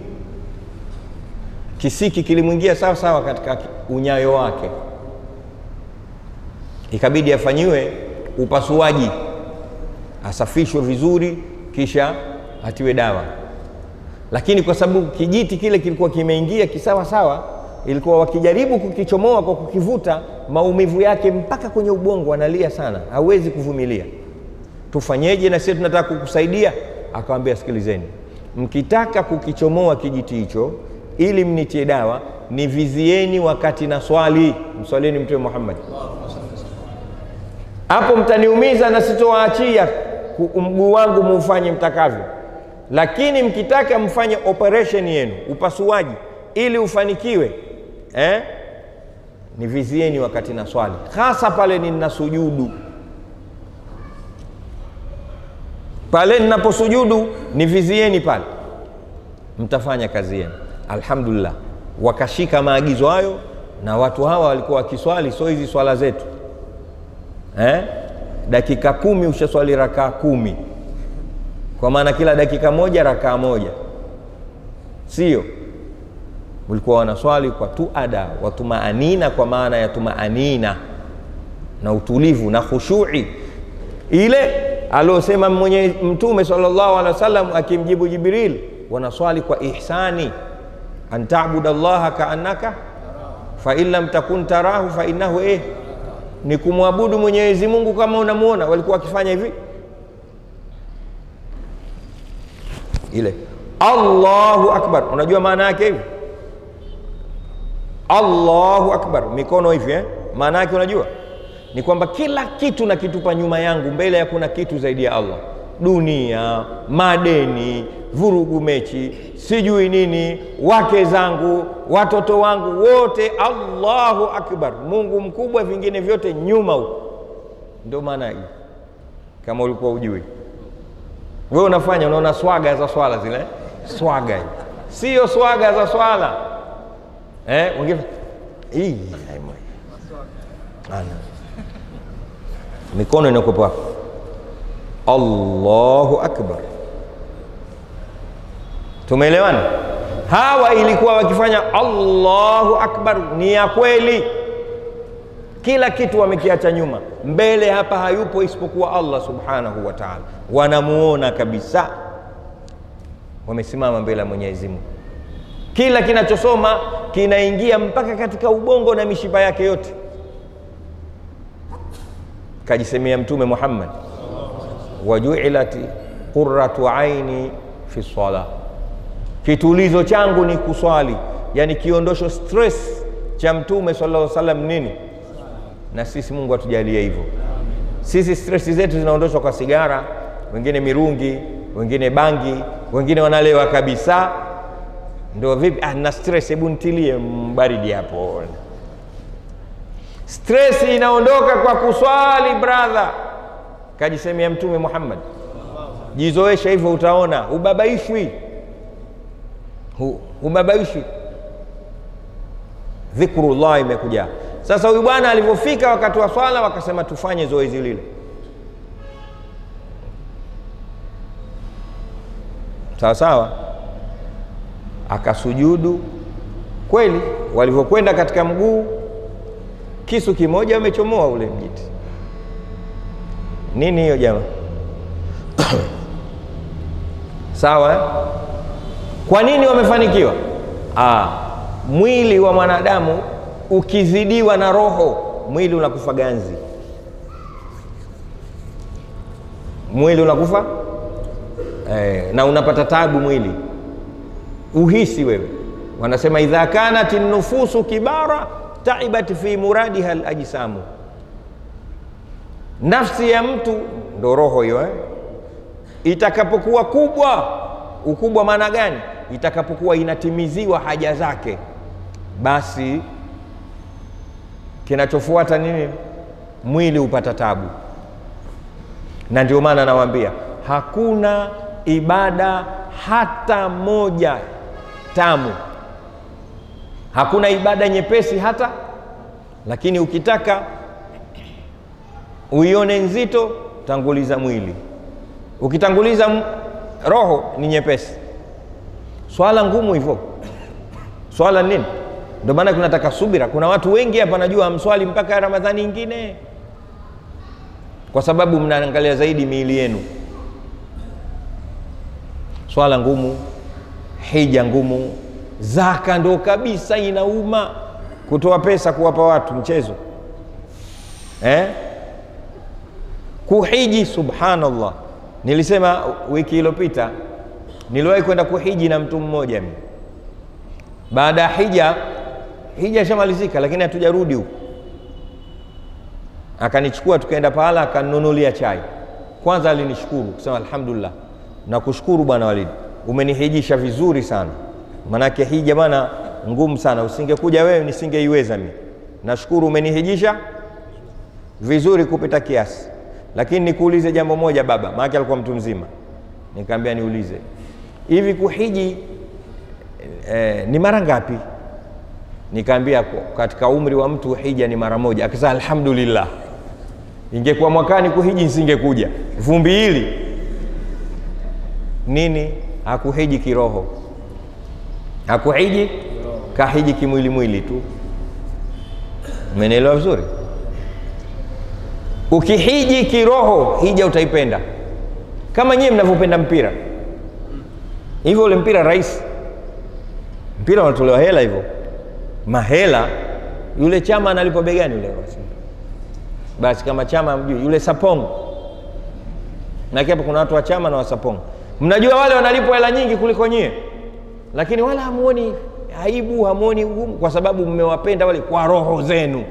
Kisiki kilimwingia sawa sawa katika unyayo wake. Ikabidi afanyiwe upasuaji asafishwe vizuri kisha atiwe dawa. Lakini kwa sababu kijiti kile kilikuwa kimeingia kisawa sawa ilikuwa wakijaribu kukichomoa kwa kukivuta maumivu yake mpaka kwenye ubongo analia sana hawezi kuvumilia. Tufanyeje na sisi tunataka kukusaidia? Akawambia sikilizeni mkitaka kukichomoa kijiti hicho ili mnitie dawa nivizieni wakati na swali. Mswalieni mtume muhammad. Hapo mtaniumiza na sitowaachia mguu wangu muufanye mtakavyo. Lakini mkitaka mfanye operation yenu upasuaji ili ufanikiwe eh? nivizieni wakati na swali. Hasa pale nina sujudu pale ninaposujudu nivizieni pale. Mtafanya kazi yenu. Alhamdulillah. Wakashika maagizo hayo na watu hawa walikuwa wakiswali so hizi swala zetu. Eh? dakika kumi ushaswali rakaa kumi. Kwa maana kila dakika moja rakaa moja. Sio ulikuwa wanaswali kwa tuada wa tumaanina, kwa maana ya tumaanina na utulivu na khushui. Ile aliosema mwenye mtume sallallahu alaihi wasallam akimjibu jibril wanaswali kwa ihsani. An tabuda llaha kaannaka fain lam takun tarahu fainnahu eh. Ni kumwabudu mwenyezi mungu kama unamuona. Walikuwa wakifanya hivi. Ile allahu akbar. Unajua maana yake hivi allahu akbar. Mikono hivi eh? maana yake unajua? Ni kwamba kila kitu nakitupa nyuma yangu mbele ya kuna kitu zaidi ya allah. Dunia madeni vurugu mechi sijui nini wake zangu watoto wangu wote allahu akbar. Mungu mkubwa vingine vyote nyuma huko. Ndio maana hii. Kama ulikuwa ujui wewe unafanya unaona swaga za swala zile swaga hii. Sio swaga za swala eh, wengine hii ana. Mikono inakuwepo hapo allahu akbar. Tumeelewana? Hawa ilikuwa wakifanya allahu akbar ni ya kweli. Kila kitu wamekiacha nyuma. Mbele hapa hayupo isipokuwa allah subhanahu wa taala. Wanamuona kabisa. Wamesimama mbele ya mwenyezi mungu kila kinachosoma kinaingia mpaka katika ubongo na mishipa yake yote. Kajisemea mtume muhammad wajuilat quratu aini fi sala kitulizo changu ni kuswali yani kiondosho stress cha mtume sallallahu alaihi wasallam nini? Na sisi mungu atujalie hivyo. Sisi stress zetu zinaondoshwa kwa sigara wengine mirungi wengine bangi wengine wanalewa kabisa ndo vipi? Ah, na stress hebu ntilie mbaridi hapo. Stress inaondoka kwa kuswali brother. Kajisemea mtume muhammad. Jizoesha hivyo utaona. Ubabaishwi. Ubabaishwi. Dhikrullah imekuja. Sasa huyu bwana alivyofika wakati wa swala wakasema tufanye zoezi lile. Sawa sawa akasujudu. Kweli walivyokwenda katika mguu kisu kimoja amechomoa ule mjiti. Nini hiyo jama sawa eh? kwa nini wamefanikiwa? Ah, mwili wa mwanadamu ukizidiwa na roho mwili unakufa ganzi. Mwili unakufa? Eh, na unapata tabu mwili uhisi wewe. Wanasema idha kanat nufusu kibara taibat fi muradiha lajsamu nafsi ya mtu ndo roho hiyo eh? itakapokuwa kubwa ukubwa maana gani? Itakapokuwa inatimiziwa haja zake basi kinachofuata nini? Mwili upata tabu. Na ndio maana nawaambia hakuna ibada hata moja tamu. Hakuna ibada nyepesi hata lakini ukitaka uione nzito tanguliza mwili. Ukitanguliza roho ni nyepesi. Swala ngumu hivyo. Swala nini? Ndio maana kunataka subira. Kuna watu wengi hapa najua mswali mpaka ramadhani ingine kwa sababu mnaangalia zaidi miili yenu. Swala ngumu hija ngumu zaka ndo kabisa inauma kutoa pesa kuwapa watu mchezo eh? kuhiji subhanallah. Nilisema wiki iliyopita niliwahi kwenda kuhiji na mtu mmoja mimi. Baada ya hija hija ishamalizika lakini hatujarudi huku akanichukua tukaenda pahala akanunulia chai. Kwanza alinishukuru kusema alhamdulillah. Nakushukuru bwana walidi umenihijisha vizuri sana. Manake hija bana ngumu sana. Usingekuja wewe nisingeiweza mi nashukuru umenihijisha vizuri kupita kiasi. Lakini nikuulize jambo moja baba. Maake alikuwa mtu mzima. Nikaambia niulize. Hivi kuhiji eh, ni mara ngapi? Nikaambia katika umri wa mtu hija ni mara moja. Akasema alhamdulillah. Ingekuwa mwakani kuhiji nisingekuja. Vumbi hili. Nini? Hakuhiji kiroho, hakuhiji? Kahiji kimwili mwili tu. Umenielewa vizuri? Ukihiji kiroho, hija utaipenda. Kama nyie mnavyopenda mpira. Hivyo. Ule mpira rahisi, mpira unatolewa hela hivyo, mahela. Yule chama analipwa begani yule basi. Kama chama mjui yule Sapong. Na kuna watu wa chama na wa Sapong, mnajua wale wanalipwa hela nyingi kuliko nyie, lakini wala hamuoni aibu, hamuoni ugumu, kwa sababu mmewapenda wale kwa roho zenu.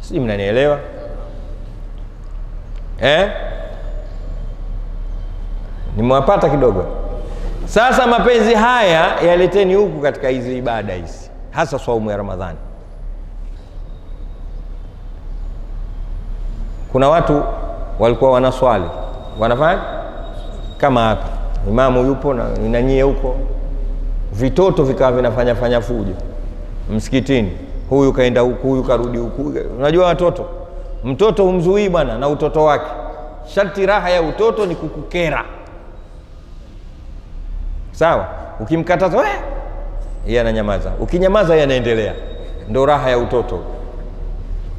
Sijui mnanielewa eh? Nimewapata kidogo. Sasa mapenzi haya yaleteni huku katika hizi ibada hizi, hasa swaumu ya Ramadhani. Kuna watu walikuwa wanaswali wanafanya kama hapa, imamu yupo na nanyie huko, vitoto vikawa vinafanya fanya fujo msikitini, huyu kaenda huku, huyu karudi huku. Unajua watoto, mtoto humzuii bwana na utoto wake. Sharti raha ya utoto ni kukukera, sawa. Ukimkataza we, yeye ananyamaza, ukinyamaza yeye anaendelea. Ndo raha ya utoto.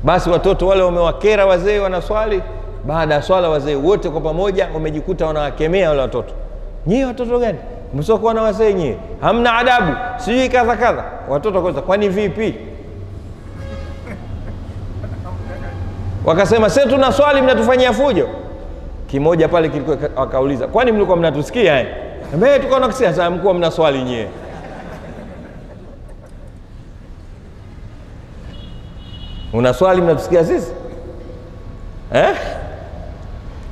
Basi watoto wale wamewakera wazee, wanaswali. Baada ya swala, wazee wote kwa pamoja wamejikuta wanawakemea wale watoto. Nyie watoto gani msiokuwa na wazee? Nyie hamna adabu, sijui kadha kadha. Watoto kwanza, kwani vipi? Wakasema si tuna swali, mnatufanyia fujo. Kimoja pale kilikuwa wakauliza, kwani mlikuwa mnatusikia eh? tukaona tulikuwa tunakusikia. Sasa mkuwa mna swali nyie una swali mnatusikia sisi eh?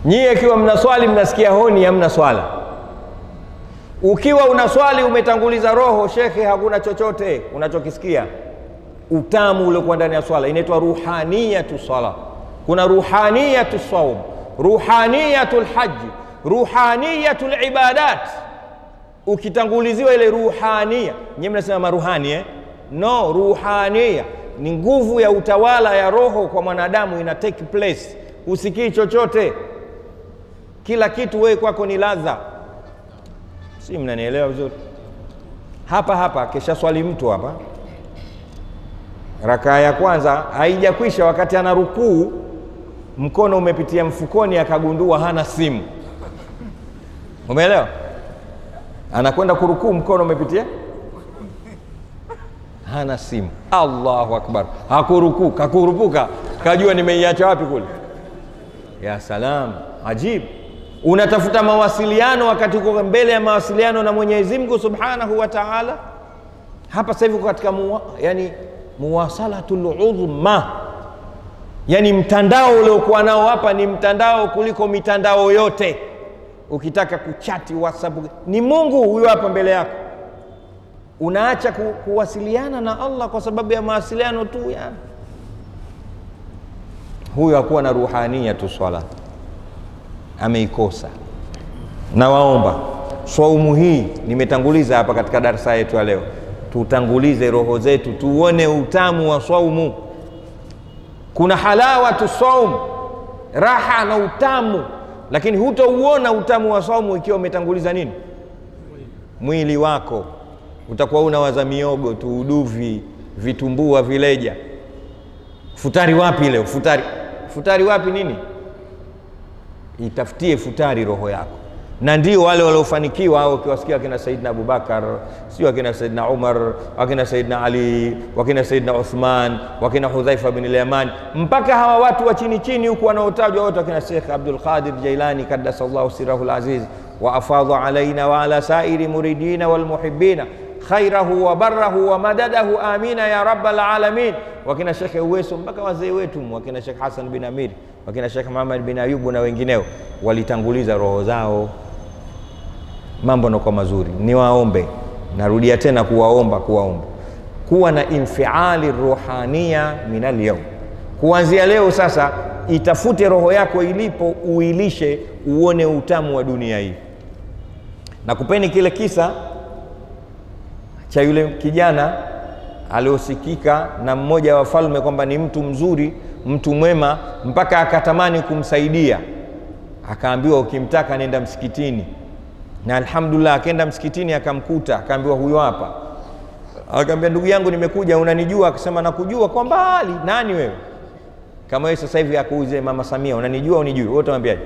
Nyie akiwa mna swali mnasikia honi, hamna swala. Ukiwa una swali umetanguliza roho, shekhe, hakuna chochote unachokisikia. Utamu uliokuwa ndani ya swala inaitwa ruhaniyatu sala Kuna ruhaniyatu saum, ruhaniyatu lhaji, ruhaniyatu libadat. Ukitanguliziwa ile ruhania, nyie mnasema maruhani eh? No, ruhania ni nguvu ya utawala ya roho kwa mwanadamu, ina take place. Usikii chochote, kila kitu wewe kwako ni ladha. Si mnanielewa vizuri? Hapa hapa kesha swali mtu hapa, rakaa ya kwanza haijakwisha, wakati ana rukuu, mkono umepitia mfukoni, akagundua hana simu. Umeelewa? Anakwenda kurukuu, mkono umepitia hana simu. Allahu akbar! Hakurukuu, kakurupuka, kajua nimeiacha wapi kule. Ya salam, ajib! Unatafuta mawasiliano wakati uko mbele ya mawasiliano na Mwenyezi Mungu subhanahu wa taala. Hapa sasa hivi uko katika muwa, yani muwasalatul uzma, yani mtandao uliokuwa nao hapa ni mtandao kuliko mitandao yote. Ukitaka kuchati WhatsApp ni Mungu huyo hapa mbele yako unaacha ku, kuwasiliana na Allah kwa sababu ya mawasiliano tu yani. Huyo hakuwa na ruhania tu, swala ameikosa. Nawaomba swaumu hii nimetanguliza hapa katika darsa yetu ya leo, tutangulize roho zetu, tuone utamu wa swaumu. Kuna halawatu saum, raha na utamu, lakini hutouona utamu wa swaumu ikiwa umetanguliza nini? Mwili wako utakuwa unawaza miogo tu, uduvi, vitumbua, vileja. Futari wapi leo? Futari, futari wapi? Nini? Itafutie futari roho yako, na ndio wale waliofanikiwa au ukiwasikia wakina Saidina Abubakar, sio wakina Saidina Umar, wakina Saidina Ali, wakina Saidina Uthman, wakina Hudhaifa bin al-Yaman, mpaka hawa watu wa chini chini huku wanaotajwa wote, wakina Sheikh Abdul Qadir Jailani kaddasallahu sirahu al-aziz wa afadha alaina wa ala sairi muridina wal muhibbina khairahu wa barrahu wa madadahu amina ya rabbal alamin. Wakina Shekhe Uweso mpaka wazee wetu wakina Shekh Hasan bin Amir, wakina Shekh Muhammad bin Ayubu na wengineo walitanguliza roho zao, mambo nakuwa mazuri. Niwaombe, narudia tena kuwaomba, kuwaomba kuwa na infiali ruhania min alyawm, kuanzia leo sasa. Itafute roho yako ilipo, uilishe, uone utamu wa dunia hii. Na kupeni kile kisa cha yule kijana aliosikika na mmoja wa wafalme kwamba ni mtu mzuri, mtu mwema, mpaka akatamani kumsaidia. Akaambiwa, ukimtaka nenda msikitini, na alhamdulillah, akaenda msikitini akamkuta, akaambiwa huyo hapa. Akaambia, ndugu yangu, nimekuja, unanijua? Akasema, nakujua kwa mbali. Nani wewe? Kama wewe sasa hivi akuuze Mama Samia, unanijua unijui? Wewe utamwambiaje?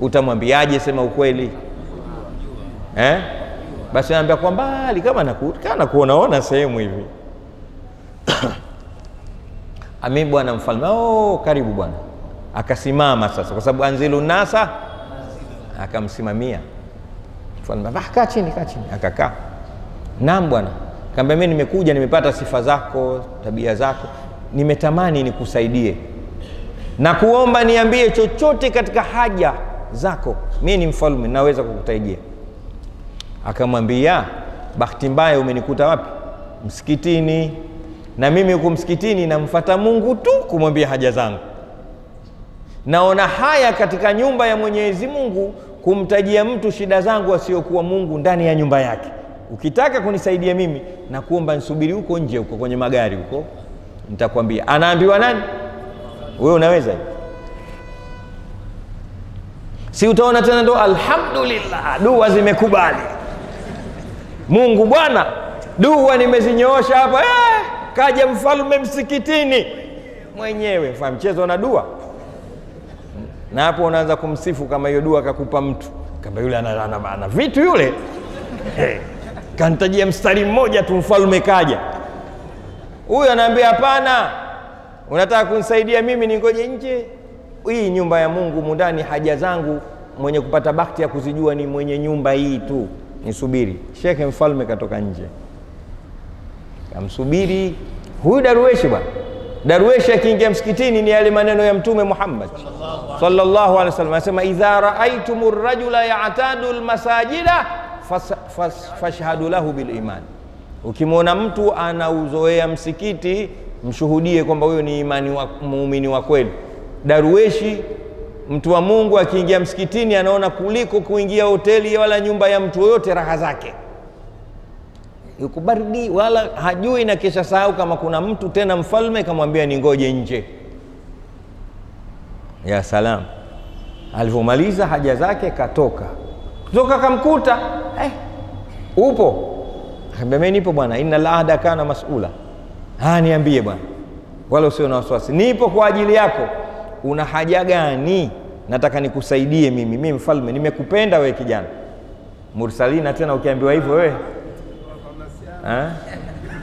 Utamwambiaje? Sema ukweli eh? Basi anaambia kwa mbali, kama naku, kana kuonaona sehemu hivi ami bwana mfalme, oh, karibu bwana. Akasimama sasa, kwa sababu anzilu nasa, akamsimamia mfalme. Ah, kaa chini, kaa chini. Akakaa. nam bwana. Kaambia mimi nimekuja, nimepata sifa zako, tabia zako, nimetamani nikusaidie na kuomba niambie chochote katika haja zako, mi ni mfalme, naweza kukusaidia. Akamwambia, bahati mbaya umenikuta wapi? Msikitini, na mimi huku msikitini namfata Mungu tu kumwambia haja zangu. Naona haya katika nyumba ya Mwenyezi Mungu kumtajia mtu shida zangu asiyokuwa Mungu ndani ya nyumba yake. Ukitaka kunisaidia mimi, na kuomba nisubiri huko nje, huko kwenye magari huko, nitakwambia. Anaambiwa nani? Wewe unaweza si utaona tena, ndo alhamdulillah, dua zimekubali. Mungu bwana, dua nimezinyoosha hapa eh, kaja mfalme msikitini mwenyewe. Fa mchezo na dua, na hapo unaanza kumsifu kama hiyo dua kakupa mtu kama yule ana, ana, ana vitu yule hey, kantajia mstari mmoja tu mfalme kaja. Huyu anaambia hapana, unataka kunisaidia mimi ningoje nje? Hii nyumba ya Mungu mundani, haja zangu mwenye kupata bahati ya kuzijua ni mwenye nyumba hii tu, nisubiri. Shekhe mfalme katoka nje, kamsubiri huyu darueshi bwana. Darueshi akiingia msikitini ni yale maneno ya Mtume Muhammad sallallahu alaihi wasallam, anasema idha raaitum rajula ya'tadu almasajida fashhadu lahu bil iman, ukimwona mtu anauzoea msikiti mshuhudie kwamba huyo ni imani wa, muumini wa kweli. Darueshi mtu wa Mungu akiingia msikitini anaona kuliko kuingia hoteli wala nyumba ya mtu yoyote raha zake, yuko baridi wala hajui, na kisha sahau kama kuna mtu tena mfalme kamwambia ni ngoje nje. Ya salam, alivyomaliza haja zake katoka kutoka, kamkuta eh, upo? Mimi nipo bwana, inna al-ahda kana mas'ula. Ah, niambie bwana, wala usio na wasiwasi, nipo kwa ajili yako. Una haja gani? Nataka nikusaidie mimi, mimi mfalme, nimekupenda wewe kijana. Mursalina tena ukiambiwa hivyo wewe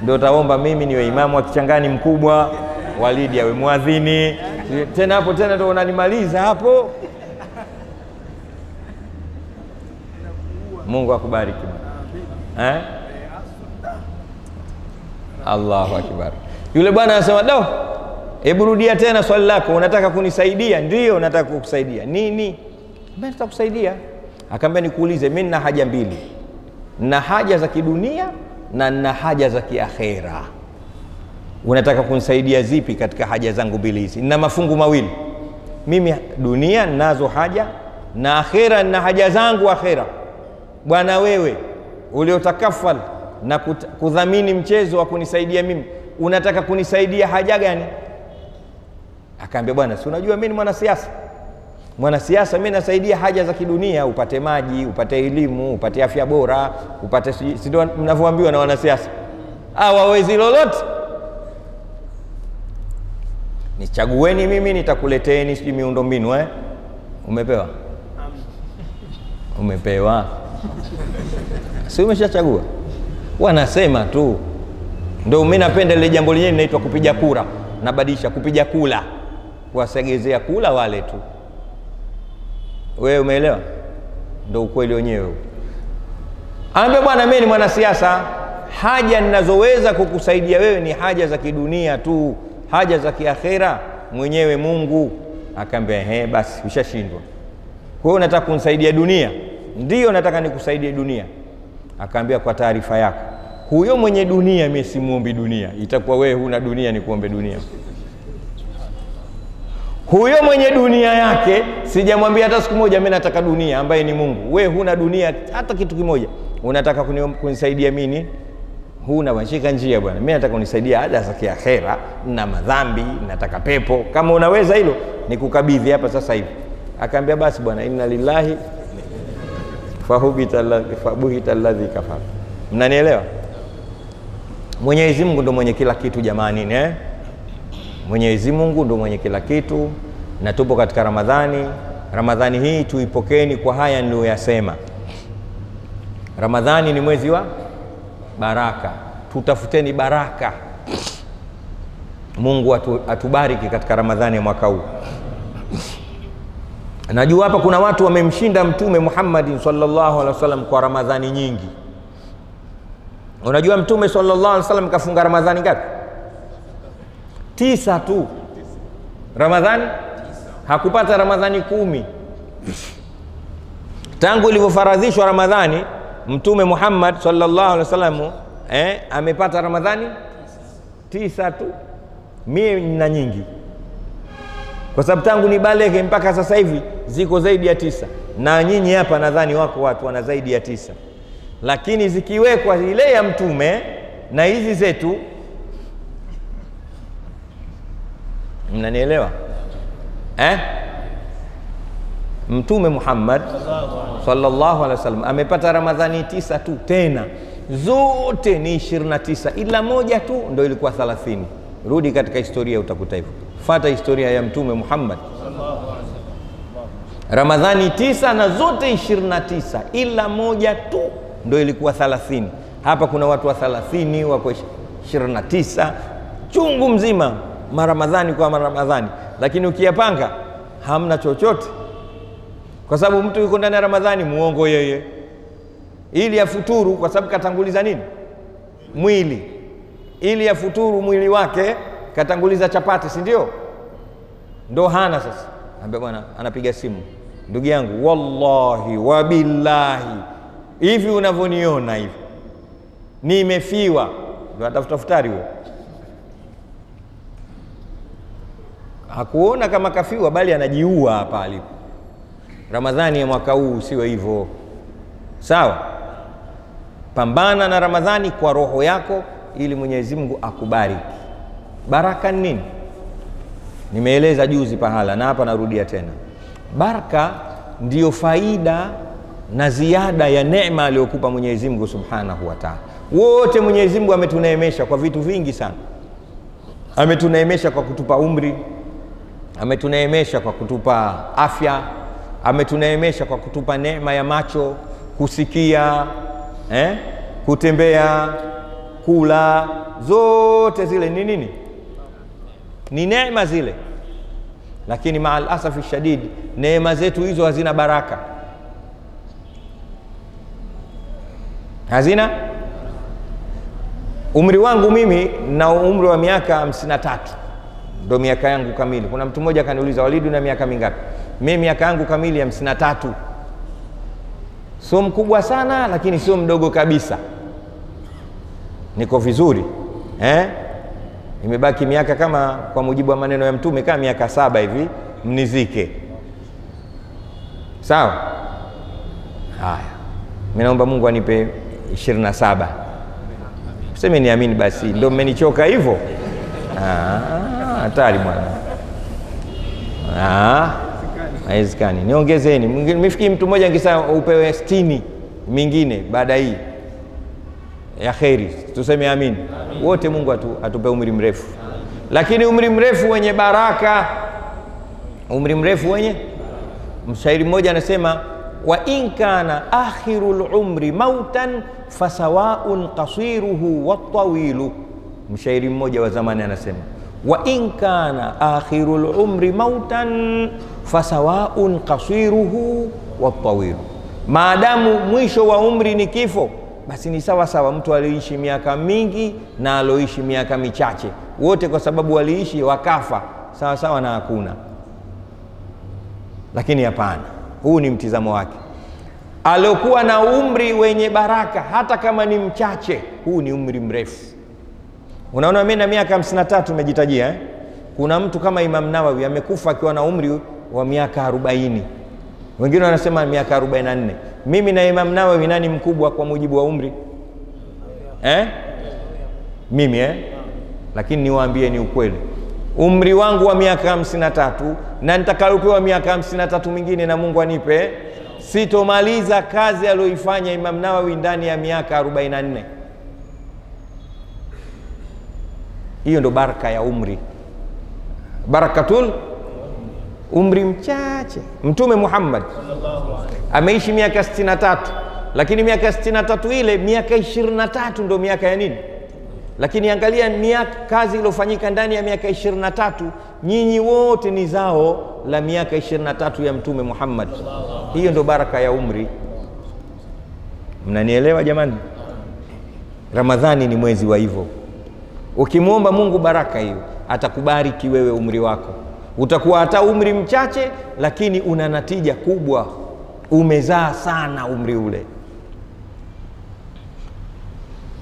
ndio utaomba mimi niwe imamu wa kichangani mkubwa, Walidi awe mwadhini tena, hapo tena ndo unanimaliza hapo. Mungu akubariki? Allahu akbar. Yule bwana anasema do, hebu rudia tena swali lako, unataka kunisaidia? Ndio, nataka kukusaidia. Nini? Nataka kusaidia. Akaambia nikuulize, mi nina haja mbili, nina haja za kidunia na nina haja za kiakhera. Unataka kunisaidia zipi katika haja zangu mbili hizi? Nina mafungu mawili mimi, dunia ninazo haja na akhera nina haja zangu akhera. Bwana wewe uliotakafal na kudhamini mchezo wa kunisaidia mimi, unataka kunisaidia haja gani? Akaambia bwana, si unajua mimi ni mwanasiasa. Mwanasiasa mi nasaidia haja za kidunia, upate maji, upate elimu, upate afya bora, upate si ndio mnavyoambiwa na wanasiasa. Hawawezi lolote. Nichagueni mimi, nitakuleteni sijui miundombinu eh? Umepewa, umepewa, si umeshachagua? Wanasema tu ndio. Mimi napenda ile jambo lenyewe linaitwa kupiga kura, nabadilisha kupiga kula, kuwasegezea kula wale tu. Wewe umeelewa? Ndo ukweli wenyewe. Anaambia bwana, mimi ni mwanasiasa, haja ninazoweza kukusaidia wewe ni haja za kidunia tu, haja za kiakhera mwenyewe Mungu. Akaambia ehe, basi ushashindwa. Kwa hiyo unataka kunisaidia dunia? ndio nataka nikusaidie dunia. Akaambia kwa taarifa yako, huyo mwenye dunia mimi simuombi dunia, itakuwa wewe huna dunia nikuombe dunia. Huyo mwenye dunia yake sijamwambia hata siku moja mi nataka dunia, ambaye ni Mungu. we huna dunia hata kitu kimoja, unataka kunisaidia mini huna washika njia bwana, mi nataka unisaidia ada za kiakhera na madhambi, nataka pepo. Kama unaweza hilo, nikukabidhi hapa sasa hivi. Akaambia basi bwana, inna lillahi fabuhita ladhi kafara. Mnanielewa? Mwenyezi Mungu ndo mwenye kila kitu jamani, eh? Mwenyezi Mungu ndo mwenye kila kitu, na tupo katika Ramadhani. Ramadhani hii tuipokeni kwa haya niliyoyasema. Ramadhani ni mwezi wa baraka, tutafuteni baraka. Mungu atu, atubariki katika Ramadhani ya mwaka huu. Najua hapa kuna watu wamemshinda Mtume Muhammadin sallallahu alaihi wasallam kwa Ramadhani nyingi. Unajua Mtume sallallahu alaihi wasallam kafunga Ramadhani ngapi? Tisa tu. Ramadhani hakupata Ramadhani kumi. Tangu ilivyofaradhishwa Ramadhani, Mtume Muhammad sallallahu alaihi wasallam eh, amepata Ramadhani? Tisa tu, mie na nyingi, kwa sababu tangu ni balehe mpaka sasa hivi ziko zaidi ya tisa, na nyinyi hapa nadhani wako watu wana zaidi ya tisa, lakini zikiwekwa ile ya Mtume na hizi zetu, mnanielewa eh? Mtume Muhammad sallallahu alaihi wasallam amepata Ramadhani tisa tu, tena zote ni 29 ila moja tu ndo ilikuwa 30. Rudi katika historia utakuta hivyo. Fata historia ya Mtume Muhammad, Ramadhani tisa na zote 29 ila moja tu ndo ilikuwa 30. Hapa kuna watu wa 30 wako 29 chungu mzima, maramadhani kwa maramadhani, lakini ukiyapanga hamna chochote kwa sababu mtu yuko ndani ya Ramadhani muongo yeye, ili afuturu, kwa sababu katanguliza nini? Mwili. Ili afuturu mwili wake katanguliza chapati, si ndio? Ndo hana sasa. Ambia bwana, anapiga simu, ndugu yangu, wallahi wabillahi, hivi unavyoniona hivi nimefiwa. Ndo atafuta futari huyo, hakuona kama kafiwa, bali anajiua hapa alipo. Ramadhani ya mwaka huu usiwe hivyo, sawa? Pambana na Ramadhani kwa roho yako, ili Mwenyezi Mungu akubariki. Baraka ni nini? Nimeeleza juzi pahala na hapa narudia tena. Baraka ndiyo faida na ziada ya neema aliyokupa Mwenyezi Mungu Subhanahu wa Ta'ala. Wote Mwenyezi Mungu ametuneemesha kwa vitu vingi sana. Ametuneemesha kwa kutupa umri, ametuneemesha kwa kutupa afya ametuneemesha kwa kutupa neema ya macho, kusikia, eh? kutembea, kula, zote zile ni nini? Ni neema zile, lakini maal asafi shadid, neema zetu hizo hazina baraka, hazina. Umri wangu mimi na umri wa miaka hamsini na tatu ndo miaka yangu kamili. Kuna mtu mmoja akaniuliza, Walidi, na miaka mingapi? Mimi miaka yangu kamili hamsini na tatu. Sio mkubwa sana, lakini sio mdogo kabisa, niko vizuri eh? Imebaki miaka kama, kwa mujibu wa maneno ya Mtume, kama miaka saba hivi mnizike. Sawa. Haya, mimi naomba Mungu anipe ishirini na saba. Seme niamini basi, ndo mmenichoka hivyo hatari bwana, haiwezekani. Niongezeni, mifikiri mtu mmoja ngisa upewe sitini mingine baada hii. Ya kheri, tuseme amin. Wote Mungu atu, atupe umri mrefu, lakini umri mrefu wenye baraka, umri mrefu wenye. Mshairi mmoja anasema wa in kana akhiru lumri mautan fasawaun qasiruhu watawilu Mshairi mmoja wa zamani anasema wa in kana akhiru lumri mautan fasawaun qasiruhu watawilu, maadamu mwisho wa umri ni kifo, basi ni sawa sawa mtu aliishi miaka mingi na aloishi miaka michache, wote kwa sababu waliishi wakafa, sawa sawa na hakuna. Lakini hapana, huu ni mtizamo wake. Aliokuwa na umri wenye baraka, hata kama ni mchache, huu ni umri mrefu. Unaona, mimi na miaka hamsini na tatu umejitajia eh? Kuna mtu kama Imam Nawawi amekufa akiwa na umri wa miaka arobaini, wengine wanasema miaka arobaini na nne. Mimi na Imam Nawawi nani mkubwa kwa mujibu wa umri eh? mimi eh? Lakini niwaambie ni ukweli, umri wangu wa miaka hamsini na tatu na nitakayopewa miaka hamsini na tatu mingine na Mungu anipe, sitomaliza kazi aliyoifanya Imam Nawawi ndani ya miaka 44. Hiyo ndo baraka ya umri, barakatul umri mchache. Mtume Muhammad ameishi miaka 63 lakini miaka 63 ile miaka 23 ndo miaka ya nini? Lakini angalia miaka kazi iliyofanyika ndani ya miaka 23, nyinyi wote ni zao la miaka 23 ya Mtume Muhammad. Hiyo ndo baraka ya umri. Mnanielewa jamani? Ramadhani ni mwezi wa hivyo. Ukimwomba Mungu baraka hiyo, atakubariki wewe umri wako. Utakuwa hata umri mchache, lakini una natija kubwa, umezaa sana umri ule,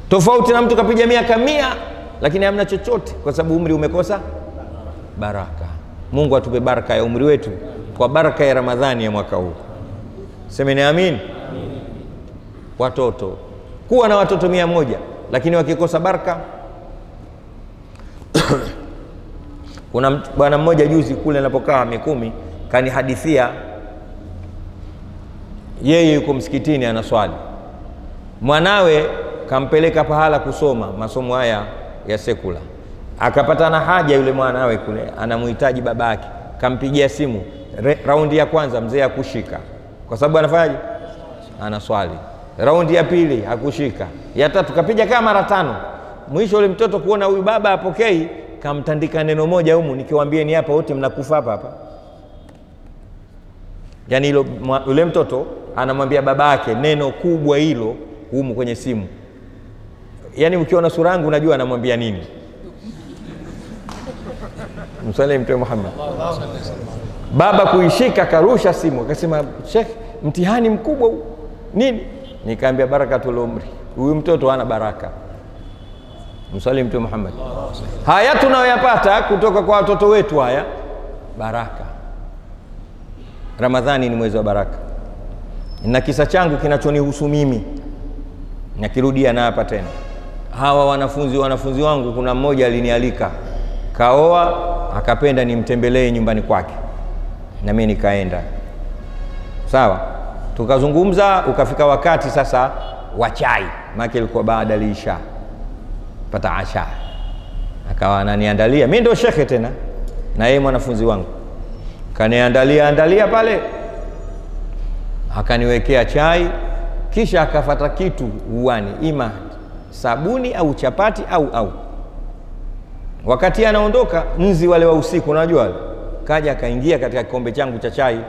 tofauti na mtu kapiga miaka mia lakini hamna chochote, kwa sababu umri umekosa baraka. Mungu atupe baraka ya umri wetu kwa baraka ya Ramadhani ya mwaka huu. Semeni amin. Watoto, kuwa na watoto mia moja lakini wakikosa baraka kuna bwana mmoja juzi kule napokaa Mikumi kanihadithia, yeye yuko msikitini anaswali, mwanawe kampeleka pahala kusoma masomo haya ya sekula, akapata na haja yule mwanawe kule, anamhitaji babake, kampigia simu. Raundi ya kwanza mzee akushika, kwa sababu anafanyaje? Anaswali. Raundi ya pili hakushika, ya tatu kapija kama mara tano. Mwisho ule mtoto kuona huyu baba apokei, kamtandika neno moja humu, nikiwaambieni hapa wote mnakufa hapa hapa. Yaani yule mtoto anamwambia baba yake neno kubwa hilo humu kwenye simu, yaani ukiona sura yangu unajua anamwambia nini. Msali Mtume Muhammad. Baba kuishika karusha simu akasema, Sheikh, mtihani mkubwa huu nini? Nikaambia barakatul umri, huyu mtoto ana baraka. Msali Mtume Muhammad. Haya tunayoyapata kutoka kwa watoto wetu haya baraka. Ramadhani ni mwezi wa baraka, na kisa changu kinachonihusu mimi nakirudia na hapa tena. Hawa wanafunzi wanafunzi wangu, kuna mmoja alinialika kaoa, akapenda nimtembelee nyumbani kwake, na mimi nikaenda. Sawa, tukazungumza, ukafika wakati sasa wa chai, maana ilikuwa baada liisha pata asha, akawa ananiandalia. Mimi, ndo shekhe tena. Na yeye mwanafunzi wangu, kaniandalia andalia pale, akaniwekea chai, kisha akafata kitu uani, ima sabuni au chapati au au. Wakati anaondoka, nzi wale wa usiku, unajua? Wale, kaja akaingia katika kikombe changu cha chai.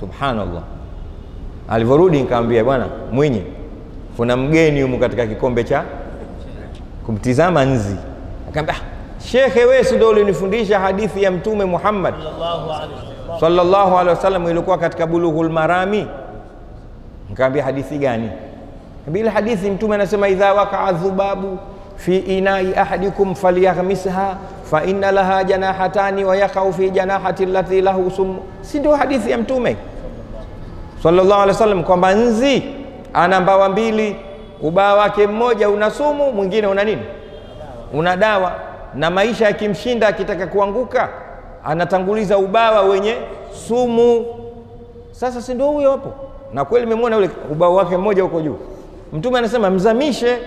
Subhanallah, alivyorudi nikamwambia, bwana Mwinyi, kuna mgeni humu katika kikombe cha kumtizama nzi. Akaambia, shekhe, wewe si ndio ulinifundisha hadithi ya Mtume Muhammad sallallahu alaihi wasallam ilikuwa katika Bulughul Marami? Nikamwambia, hadithi gani? Bila hadithi Mtume anasema idha wakaa dhubabu fi inai ahadikum falyaghmisha fa inna laha janahatani wa yakhau fi janahati allati lahu sum. Si ndio hadithi ya Mtume sallallahu alaihi wasallam kwamba nzi ana mbawa mbili ubao wake mmoja una sumu, mwingine una nini? Una dawa. Na maisha yakimshinda, akitaka kuanguka, anatanguliza ubawa wenye sumu. Sasa si ndio huyo hapo? Na kweli nimemwona yule ubao wake mmoja huko juu. Mtume anasema mzamishe,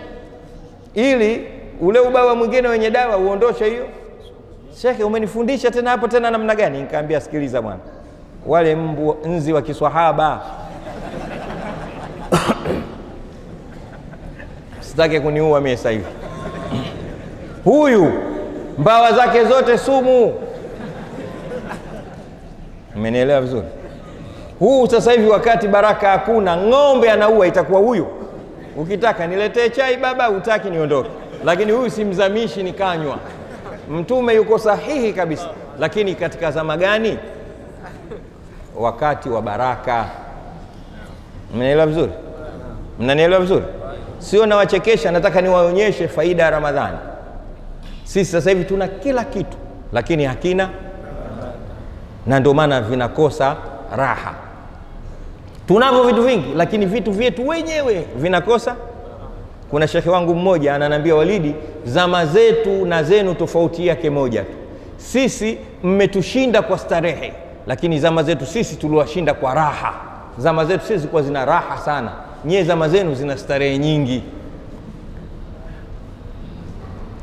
ili ule ubawa mwingine wenye dawa uondoshe hiyo. Shekhe, umenifundisha tena hapo tena namna gani? Nikaambia, sikiliza bwana, wale mbu nzi wa kiswahaba sitaki kuniua mie sasa hivi. Huyu mbawa zake zote sumu, mmenielewa vizuri? Huu sasa hivi wakati baraka hakuna, ng'ombe anaua, itakuwa huyu. Ukitaka niletee chai baba, utaki niondoke, lakini huyu simzamishi nikanywa. Mtume yuko sahihi kabisa, lakini katika zama gani? Wakati wa baraka. Mmenielewa vizuri? Mnanielewa vizuri? Sio nawachekesha, nataka niwaonyeshe faida ya Ramadhani. Sisi sasa hivi tuna kila kitu, lakini hakina, na ndio maana vinakosa raha. Tunavyo vitu vingi, lakini vitu vyetu wenyewe vinakosa Kuna shekhe wangu mmoja ananiambia, Walidi, zama zetu na zenu tofauti yake moja tu, sisi mmetushinda kwa starehe, lakini zama zetu sisi tuliwashinda kwa raha. Zama zetu sisi zilikuwa zina raha sana, nyie zama zenu zina starehe nyingi.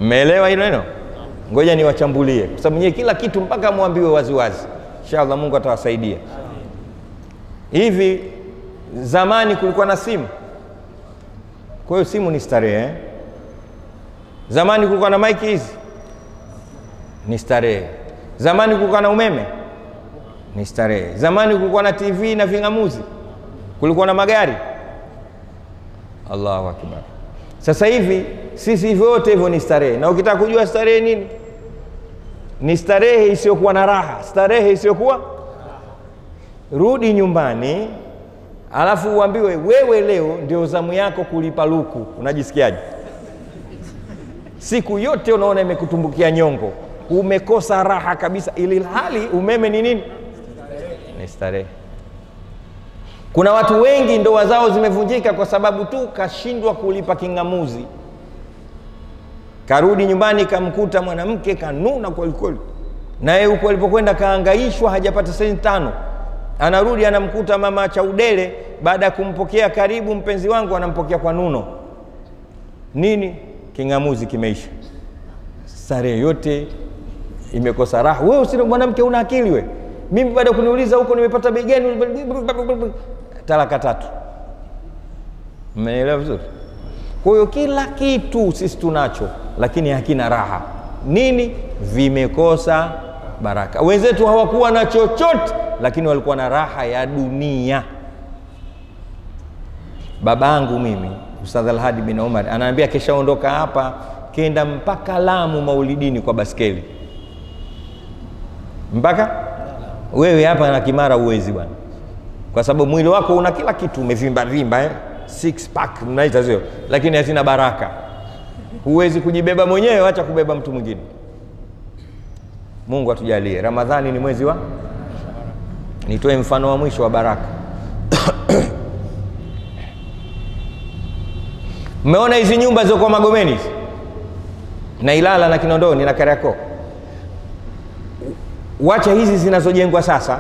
Mmeelewa hilo neno? Ngoja niwachambulie, kwa sababu nyie kila kitu mpaka mwambiwe waziwazi. Inshallah Mungu atawasaidia. Hivi zamani kulikuwa na simu, kwa hiyo simu ni starehe eh? Zamani kulikuwa na maiki hizi, ni starehe. Zamani kulikuwa na umeme, ni starehe. Zamani kulikuwa na TV na ving'amuzi, kulikuwa na magari. Allahu akbar. Sasa hivi sisi vyote hivyo ni starehe, na ukitaka kujua starehe nini, ni starehe isiyokuwa na raha, starehe isiyokuwa rudi nyumbani alafu uambiwe wewe leo ndio zamu yako kulipa luku, unajisikiaje? Siku yote unaona imekutumbukia nyongo, umekosa raha kabisa, ili hali umeme ni nini? Ni starehe. Kuna watu wengi ndoa zao zimevunjika kwa sababu tu kashindwa kulipa king'amuzi. Karudi nyumbani kamkuta mwanamke kanuna kwelikweli, naye huko alipokwenda kaangaishwa, hajapata senti tano anarudi anamkuta mama Chaudele, baada ya kumpokea karibu mpenzi wangu, anampokea kwa nuno. Nini? King'amuzi kimeisha, sare yote imekosa raha. Wewe usio mwanamke, una akili we? Mimi baada ya kuniuliza huko nimepata bei gani, talaka tatu. Mmenielewa vizuri? Kwa hiyo kila kitu sisi tunacho, lakini hakina raha. Nini? Vimekosa baraka. Wenzetu hawakuwa na chochote lakini walikuwa na raha ya dunia. Babangu mimi Ustadh Alhadi bin Omar anaambia kishaondoka hapa kenda mpaka Lamu maulidini kwa baskeli, mpaka wewe hapa na Kimara uwezi bwana, kwa sababu mwili wako una kila kitu, umevimba vimba eh? six pack mnaita zio, lakini hazina baraka. Huwezi kujibeba mwenyewe, acha kubeba mtu mwingine. Mungu atujalie. Ramadhani ni mwezi wa nitoe mfano wa mwisho wa baraka. Mmeona hizi nyumba zilizokuwa Magomeni na Ilala na Kinondoni na Kariakoo, wacha hizi zinazojengwa sasa,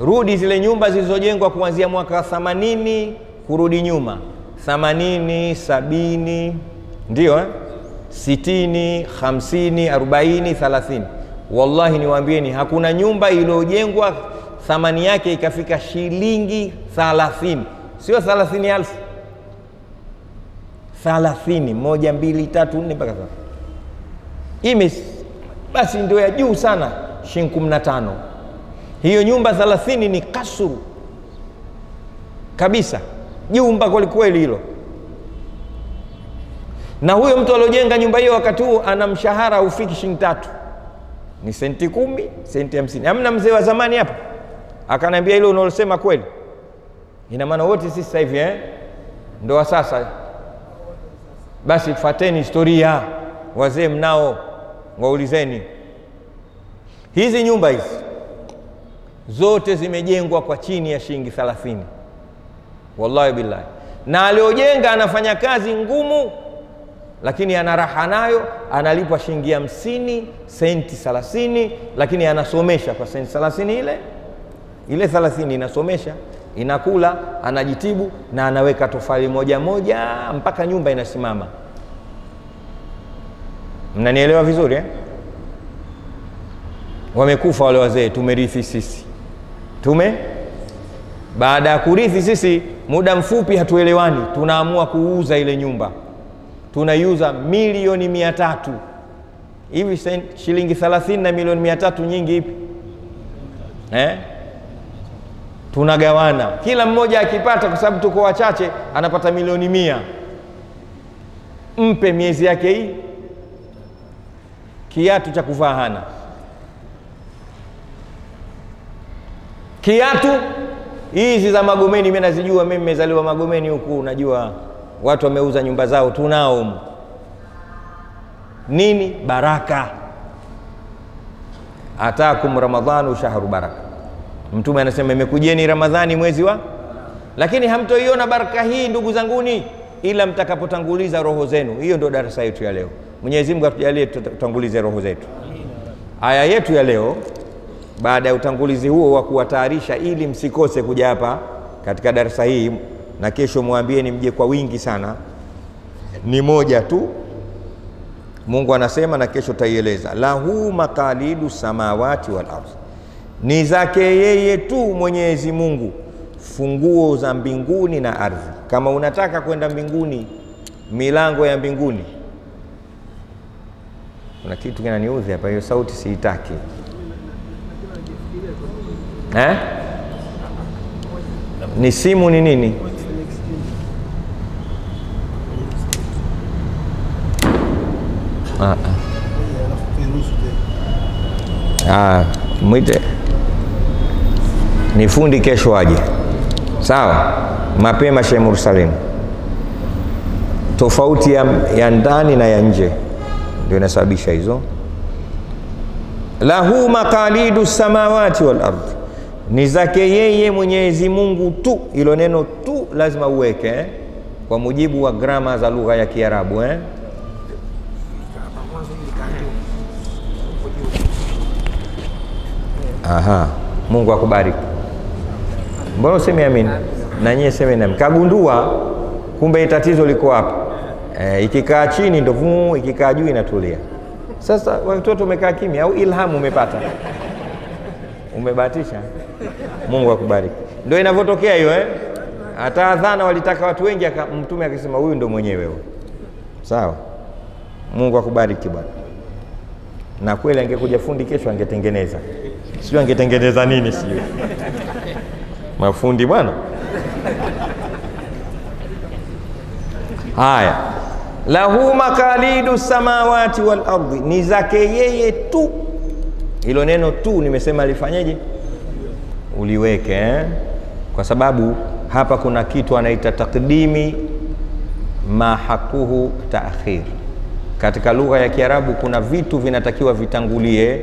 rudi zile nyumba zilizojengwa kuanzia mwaka 80 kurudi nyuma, 80 sabini, ndio eh? sitini, hamsini, arobaini, thalathini. Wallahi niwaambieni, hakuna nyumba iliyojengwa thamani yake ikafika shilingi thalathini, sio thalathini elfu, thalathini, moja, mbili, tatu, nne mpaka sasa ime basi ndio ya juu sana, shilingi kumi na tano. Hiyo nyumba thalathini ni kasuru kabisa, jumba kwelikweli hilo. Na huyo mtu aliojenga nyumba hiyo wakati huo ana mshahara ufiki shilingi tatu, ni senti kumi, senti hamsini. Amna mzee wa zamani hapa akaniambia hilo unalosema kweli. Ina maana wote sisi sasa hivi eh, ndo wa sasa. Basi fateni historia, wazee mnao, waulizeni. Hizi nyumba hizi zote zimejengwa kwa chini ya shilingi thalathini, wallahi billahi, na aliojenga anafanya kazi ngumu, lakini ana raha nayo, analipwa shilingi hamsini, senti thelathini, lakini anasomesha kwa senti thelathini ile ile thalathini inasomesha, inakula, anajitibu na anaweka tofali moja moja mpaka nyumba inasimama. Mnanielewa vizuri eh? Wamekufa wale wazee, tumerithi sisi. Tume baada ya kurithi sisi, muda mfupi hatuelewani, tunaamua kuuza ile nyumba, tunaiuza milioni mia tatu hivi. Shilingi thelathini na milioni mia tatu nyingi ipi eh? tunagawana kila mmoja akipata, kwa sababu tuko wachache, anapata milioni mia. Mpe miezi yake hii, kiatu cha kuvaa hana, kiatu hizi za Magomeni mimi nazijua, mimi nimezaliwa Magomeni huku, najua watu wameuza nyumba zao, tunao nini, baraka. Atakum ramadhanu shahru baraka Mtume anasema imekujeni Ramadhani mwezi wa, lakini hamtoiona baraka hii ndugu zanguni ila mtakapotanguliza roho zenu. Hiyo ndio darasa yetu ya leo. Mwenyezi Mungu atujalie tutangulize roho zetu. Aya yetu ya leo baada ya utangulizi huo wa kuwatayarisha ili msikose kuja hapa katika darasa hii, na kesho mwambie ni mje kwa wingi sana, ni moja tu. Mungu anasema na kesho taieleza, lahu makalidu samawati wal ardhi, ni zake yeye tu Mwenyezi Mungu funguo za mbinguni na ardhi. Kama unataka kwenda mbinguni, milango ya mbinguni. Kuna kitu kinaniudhi hapa, hiyo sauti siitaki eh? Ni simu ni nini? Ah, kiruhusu ah, mwite ni fundi kesho aje, sawa? Mapema shehe Mursalim. Tofauti ya, ya ndani na ya nje ndio inasababisha hizo. Lahu maqalidu samawati wal ardhi, ni zake yeye Mwenyezi Mungu tu. Hilo neno tu lazima uweke eh? kwa mujibu wa grama za lugha ya Kiarabu eh? Aha, Mungu akubariki. Mbona useme amin? Na nyie seme amin. Kagundua kumbe tatizo liko hapa. E, ikikaa chini vuu, ikikaa juu inatulia. Sasa watoto umekaa kimya au ilhamu umepata? Umebahatisha. Mungu akubariki. Ndio inavyotokea hiyo eh? Hata adhana walitaka watu wengi, mtume akasema huyu ndo mwenyewe. Sawa. Mungu akubariki bwana. Na kweli angekuja fundi kesho angetengeneza, sio angetengeneza nini, sio mafundi bwana. Haya, lahu makalidu samawati wal ardi ni zake yeye tu. Hilo neno tu nimesema lifanyeje? Uliweke eh? Kwa sababu hapa kuna kitu anaita takdimi ma hakuhu taakhir. Katika lugha ya Kiarabu kuna vitu vinatakiwa vitangulie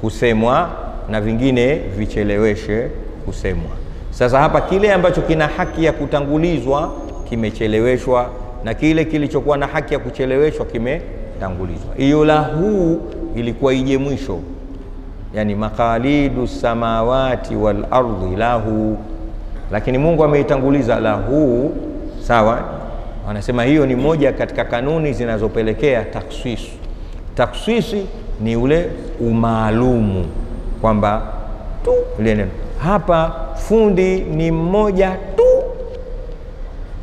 kusemwa na vingine vicheleweshe kusemwa. Sasa hapa kile ambacho kina haki ya kutangulizwa kimecheleweshwa na kile kilichokuwa na haki ya kucheleweshwa kimetangulizwa. iyo la lahu ilikuwa ije mwisho, yani maqalidu samawati wal ardhi lahu, lakini Mungu ameitanguliza lahu, sawa. Wanasema hiyo ni moja katika kanuni zinazopelekea takswisi. Takswisi ni ule umaalumu kwamba tu ile neno. Hapa, fundi ni mmoja tu,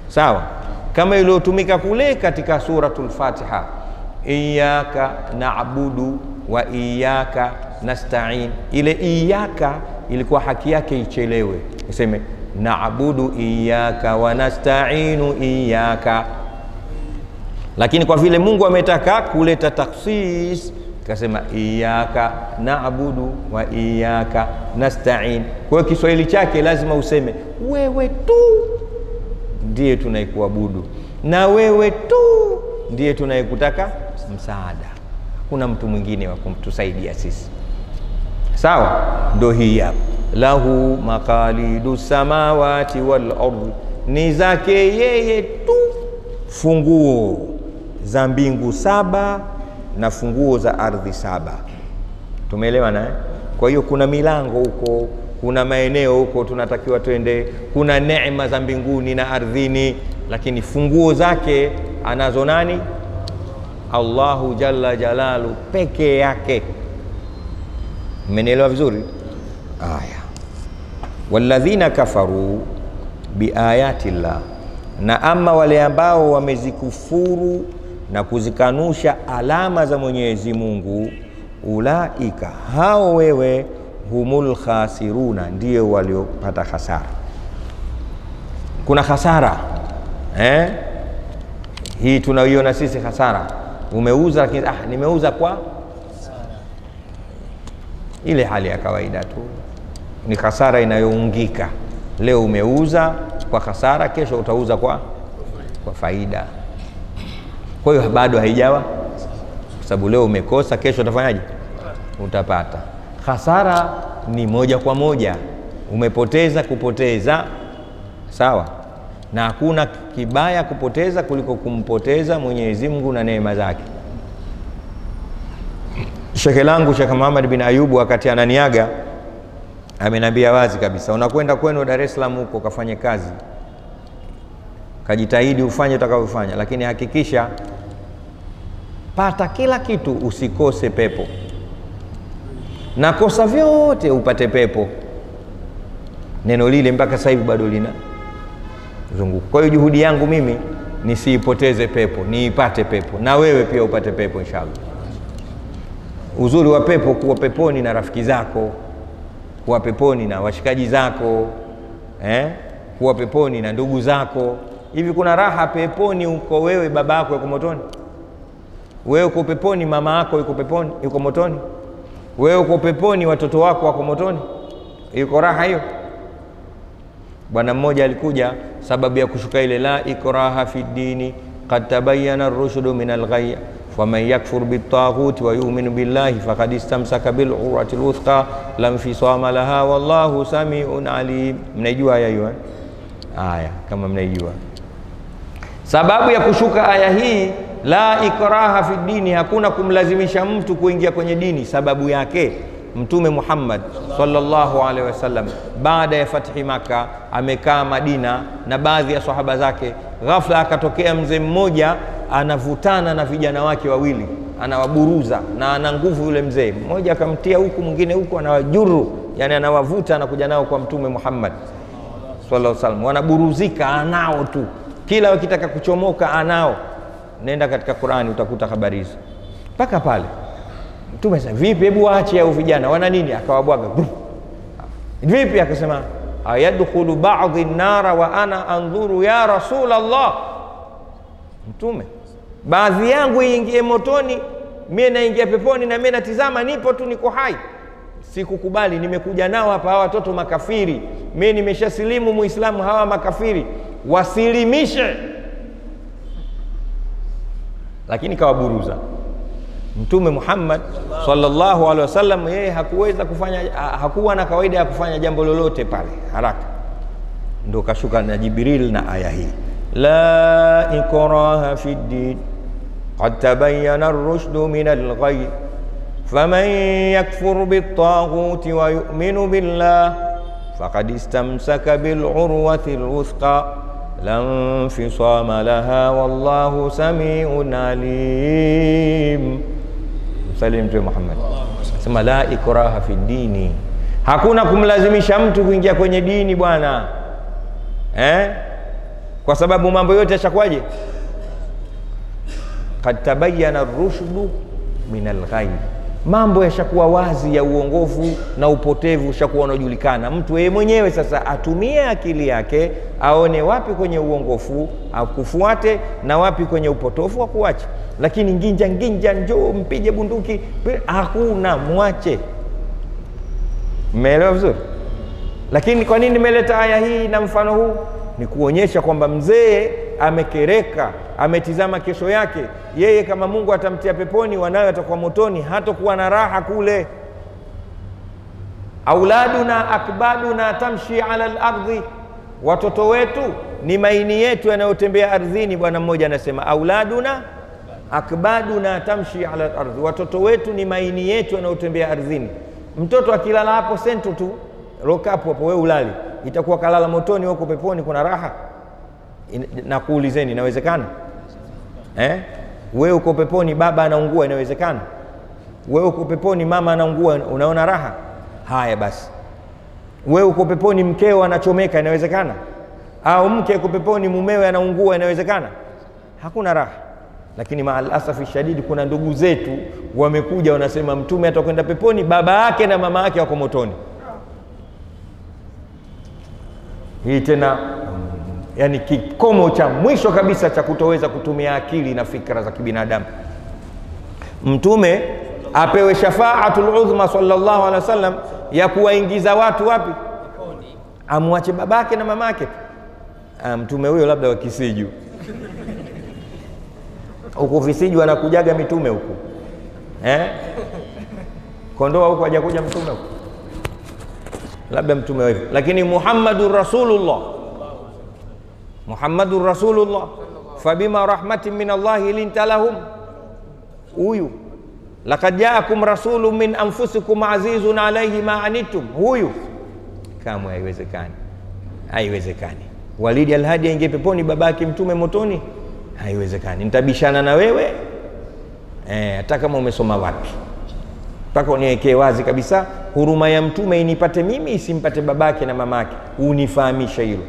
sawa, kama iliyotumika kule katika suratul Fatiha, iyaka naabudu wa iyaka nastain. Ile iyaka ilikuwa haki yake ichelewe, iseme naabudu iyaka wa nastainu iyaka, lakini kwa vile Mungu ametaka kuleta takhsis kasema iyaka naabudu wa iyaka nastain. Kwa hiyo Kiswahili chake lazima useme wewe tu ndiye tunaikuabudu na wewe tu ndiye tunayekutaka msaada, kuna mtu mwingine wa kumtusaidia sisi. Sawa, ndo hii hapa, lahu makalidu samawati wal ardhi, ni zake yeye tu funguo za mbingu saba na funguo za ardhi saba. Tumeelewana eh? Kwa hiyo kuna milango huko, kuna maeneo huko tunatakiwa twende, kuna neema za mbinguni na ardhini, lakini funguo zake anazo nani? Allahu jalla jalalu peke yake. Mmenielewa vizuri? Aya, walladhina kafaru biayati llah, na ama wale ambao wamezikufuru na kuzikanusha alama za Mwenyezi Mungu, ulaika hao wewe, humul khasiruna, ndio waliopata hasara. Kuna hasara eh? Hii tunaiona sisi hasara, umeuza lakini ah, nimeuza kwa ile hali ya kawaida tu, ni hasara inayoungika. Leo umeuza kwa hasara, kesho utauza kwa, kwa faida. Kwa hiyo bado haijawa, kwa sababu leo umekosa, kesho utafanyaje? Utapata. Hasara ni moja kwa moja, umepoteza kupoteza, sawa. Na hakuna kibaya kupoteza kuliko kumpoteza Mwenyezi Mungu na neema zake. Shekhe langu Shekh Muhammad bin Ayubu wakati ananiaga ameniambia wazi kabisa, unakwenda kwenu Dar es Salaam huko kafanye kazi, kajitahidi ufanye utakavyofanya, lakini hakikisha pata kila kitu, usikose pepo, na kosa vyote upate pepo. Neno lile mpaka sasa hivi bado lina zunguka. Kwa hiyo juhudi yangu mimi nisiipoteze pepo, niipate pepo, na wewe pia upate pepo inshallah. Uzuri wa pepo, kuwa peponi na rafiki zako, kuwa peponi na washikaji zako eh? kuwa peponi na ndugu zako. Hivi kuna raha peponi uko wewe baba yako yuko motoni? Wewe uko peponi mama yako yuko peponi, yuko motoni? Wewe uko peponi watoto wako wako motoni? Yuko raha hiyo? Bwana mmoja alikuja, sababu ya kushuka ile la ikraha fi dini qad tabayyana ar-rushdu min al-ghayy faman yakfur bit-taghuti wa yu'min billahi faqad istamsaka bil urwati al-wuthqa lam fisama laha wallahu samiun alim. Mnaijua aya hiyo? Aya kama mnaijua. Sababu ya kushuka aya hii la ikraha fi dini, hakuna kumlazimisha mtu kuingia kwenye dini. Sababu yake Mtume Muhammad sallallahu alaihi wasallam baada ya fathi Maka amekaa Madina na baadhi ya sahaba zake, ghafla akatokea mzee mmoja anavutana na vijana wake wawili, anawaburuza na ana nguvu yule mzee. Mmoja akamtia huku, mwingine huku, anawajuru, yani anawavuta, anakuja nao kwa Mtume Muhammad sallallahu alaihi wasallam, wanaburuzika, anao tu, kila wakitaka kuchomoka anao. Nenda katika Qurani utakuta habari hizo. Mpaka pale Mtume sasa, vipi, hebu waache au vijana wana nini? Akawabwaga vipi? Akasema, ayadkhulu ba'dhi nara wa ana andhuru ya rasul Allah. Mtume, baadhi yangu iingie motoni, mie naingia peponi, na mie natizama, nipo tu, niko hai. Sikukubali, nimekuja nao hapa hawa watoto makafiri, Mimi nimeshasilimu Muislamu, hawa makafiri wasilimishe, lakini kawaburuza Mtume Muhammad sallallahu alaihi wasallam yeye hakuweza kufanya, hakuwa na kawaida ya kufanya jambo lolote pale haraka, ndo kashuka na Jibril na aya hii la ikraha fi ddin qad tabayyana ar-rushdu min al-ghayy faman yakfur bit-taghuti wa yu'minu billah faqad istamsaka bil-urwati al-wuthqa la infisama laha wallahu samiun alim. Msalim Mtume Muhammad sema la ikraha fi dini, hakuna kumlazimisha mtu kuingia kwenye dini bwana eh? Kwa sababu mambo yote yashakuwaje? Kad tabayana rushdu min alghayy, mambo yashakuwa wazi ya uongofu na upotevu ushakuwa unajulikana. Mtu yeye mwenyewe sasa atumie akili yake aone wapi kwenye uongofu akufuate na wapi kwenye upotofu akuache lakini nginja nginja, njoo mpige bunduki, hakuna, mwache. Mmeelewa vizuri? Lakini kwa nini nimeleta aya hii na mfano huu? Ni kuonyesha kwamba mzee amekereka, ametizama kesho yake. Yeye kama Mungu atamtia peponi, wanawe atakuwa motoni, hatakuwa na raha kule. Auladuna akbaduna tamshi ala lardhi, watoto wetu ni maini yetu yanayotembea ardhini. Bwana mmoja anasema auladuna akbaduna tamshi ala lardhi, watoto wetu ni maini yetu yanayotembea ardhini. Mtoto akilala hapo sento tu roka hapo, wewe ulali, itakuwa kalala motoni, huko peponi kuna raha? Na kuulizeni, inawezekana eh? Wewe uko peponi, baba anaungua, inawezekana? Wewe uko peponi, mama anaungua, unaona raha? Haya basi, wewe uko peponi, mkeo anachomeka, inawezekana? Au mke uko peponi, mumewe anaungua, inawezekana? Hakuna raha lakini maalasafi shadidi, kuna ndugu zetu wamekuja wanasema mtume atakwenda peponi, baba yake na mama yake wako motoni. Hii tena yani kikomo cha mwisho kabisa cha kutoweza kutumia akili na fikra za kibinadamu. Mtume apewe shafaatul udhma sallallahu alaihi wasallam ya kuwaingiza watu wapi? Amwache babake na mamake. Mtume huyo labda wa Kisiju huku visiju anakujaga mitume huku. Eh? Kondoa huku hajakuja mtume huku, labda mtume wewe, lakini Muhammadur Rasulullah. Muhammadun Rasulullah. Fabima rahmatin min Allahi linta lahum, huyu. Lakad jaakum rasulun min anfusikum azizun alaihi ma anittum, huyu. Kamwe haiwezekani, haiwezekani. Walidi Alhadi aingie peponi, babake mtume motoni? Haiwezekani. Nitabishana na wewe eh, hata kama umesoma wapi, mpaka uniwekee wazi kabisa, huruma ya mtume inipate mimi, isimpate babake na mamake, unifahamisha hilo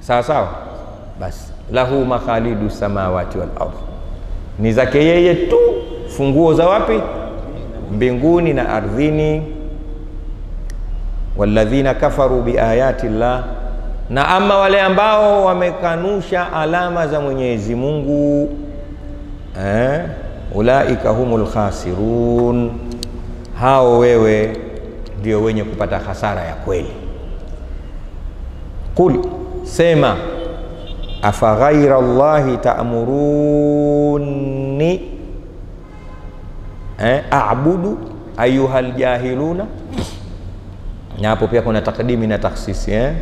sawa sawa. Basi lahu makhalidu samawati wal ardh, ni zake yeye tu funguo za wapi? Mbinguni na ardhini. Walladhina kafaru biayati llah, na ama wale ambao wamekanusha alama za Mwenyezi Mungu eh, ulaika humul khasirun, hao wewe ndio wenye kupata hasara ya kweli. Qul, sema afa ghaira llahi ta'muruni eh, a'budu ayuhal jahiluna. Na hapo pia kuna takdimi na taksisi eh?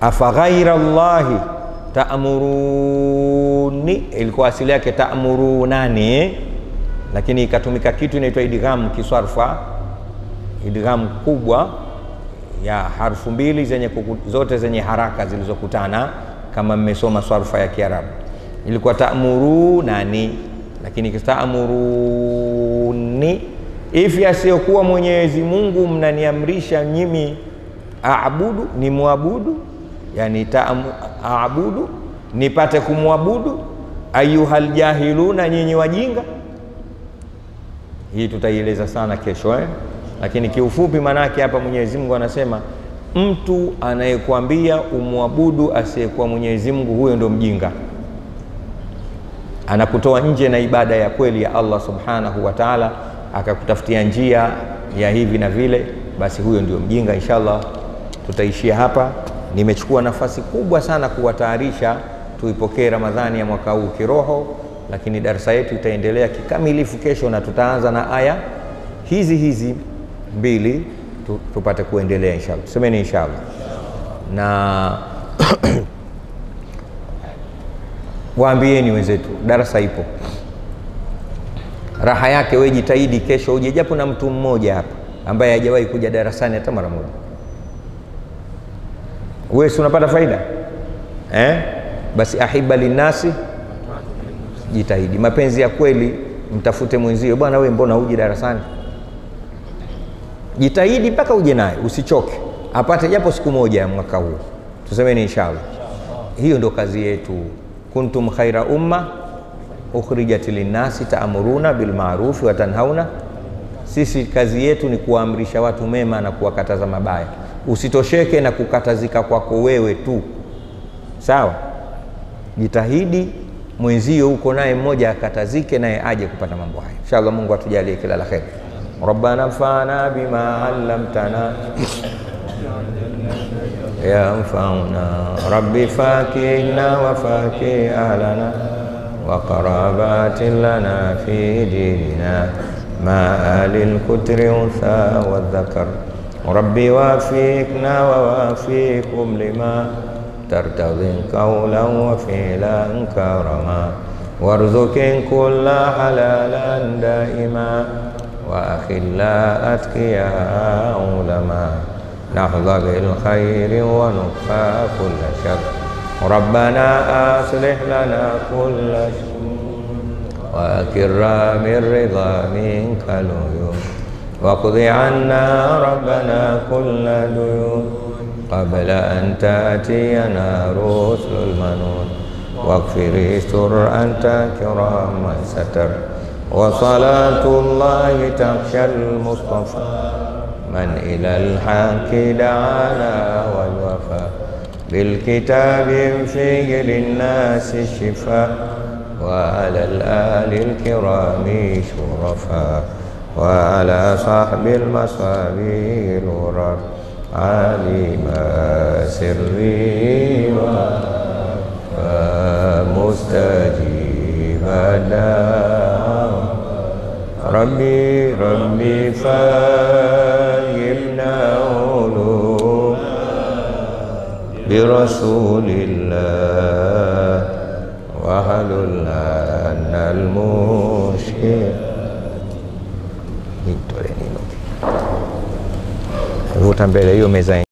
Afa ghaira llahi ta'muruni, ilikuwa asili yake ta'murunani. Eh? lakini ikatumika kitu inaitwa idgham kiswarfa, idgham kubwa ya harfu mbili zenye kuku, zote zenye haraka zilizokutana kama mmesoma swarfa ya Kiarabu. Ilikuwa ta'murunani, lakini ta'muruni ifi asiyokuwa Mwenyezi Mungu mnaniamrisha nyimi aabudu ni muabudu, yani taabudu nipate kumwabudu, ayuhal jahiluna, nyinyi wajinga. Hii tutaieleza sana kesho eh? Lakini kiufupi maanake hapa Mwenyezi Mungu anasema mtu anayekwambia umwabudu asiyekuwa Mwenyezi Mungu, huyo ndo mjinga, anakutoa nje na ibada ya kweli ya Allah subhanahu wa ta'ala, akakutafutia njia ya hivi na vile, basi huyo ndio mjinga. Inshallah tutaishia hapa. Nimechukua nafasi kubwa sana kuwatayarisha tuipokee Ramadhani ya mwaka huu kiroho, lakini darasa yetu itaendelea kikamilifu kesho, na tutaanza na aya hizi hizi mbili tu, tupate kuendelea inshallah. Semeni inshallah. Na waambieni wenzetu, darasa ipo, raha yake. Wewe jitahidi kesho uje japo na mtu mmoja hapa ambaye hajawahi kuja darasani hata mara moja. Wewe si unapata faida eh? Basi ahiba linasi, jitahidi. Mapenzi ya kweli, mtafute mwenzio, bwana wewe, mbona uji darasani? Jitahidi mpaka uje naye, usichoke, apate japo siku moja ya mwaka huu. Tusemeni inshallah. Hiyo ndio kazi yetu. kuntum khaira umma ukhrijat linnasi taamuruna bilmarufi watanhauna. Sisi kazi yetu ni kuwaamrisha watu mema na kuwakataza mabaya. Usitosheke na kukatazika kwako wewe tu, sawa. Jitahidi mwenzio huko naye mmoja akatazike, naye aje kupata mambo hayo inshallah. Mungu atujalie kila la kheri. Rabbana nfa'na bima 'allamtana ya mfauna rabbi fakihna wa fakih ahlana wa qarabati lana fi dinina ma alil kutri untha wa ربي وافيكنا ووافيكم لما ترتضي قولا وفعلا كرما وارزق كل حلالا دائما. وأخلا أتقيا علما نحظى بالخير ونخفى كل شر. ربنا أصلح لنا كل شر. وأكرم الرضا منك العيون واقض عنا ربنا كل ديون قبل أن تأتينا رسل المنون واغفر استر أنت كرام ستر وصلاة الله تخشى المصطفى من إلى الحق دعانا والوفى بالكتاب فيه للناس الشفاء وعلى الآل الكرام شرفا وعلى صحب المصابيح نورا عليم سري ومستجيب ربي ربي فهمنا علوم برسول الله. وهل أن المشكل nino vuta mbele hiyo meza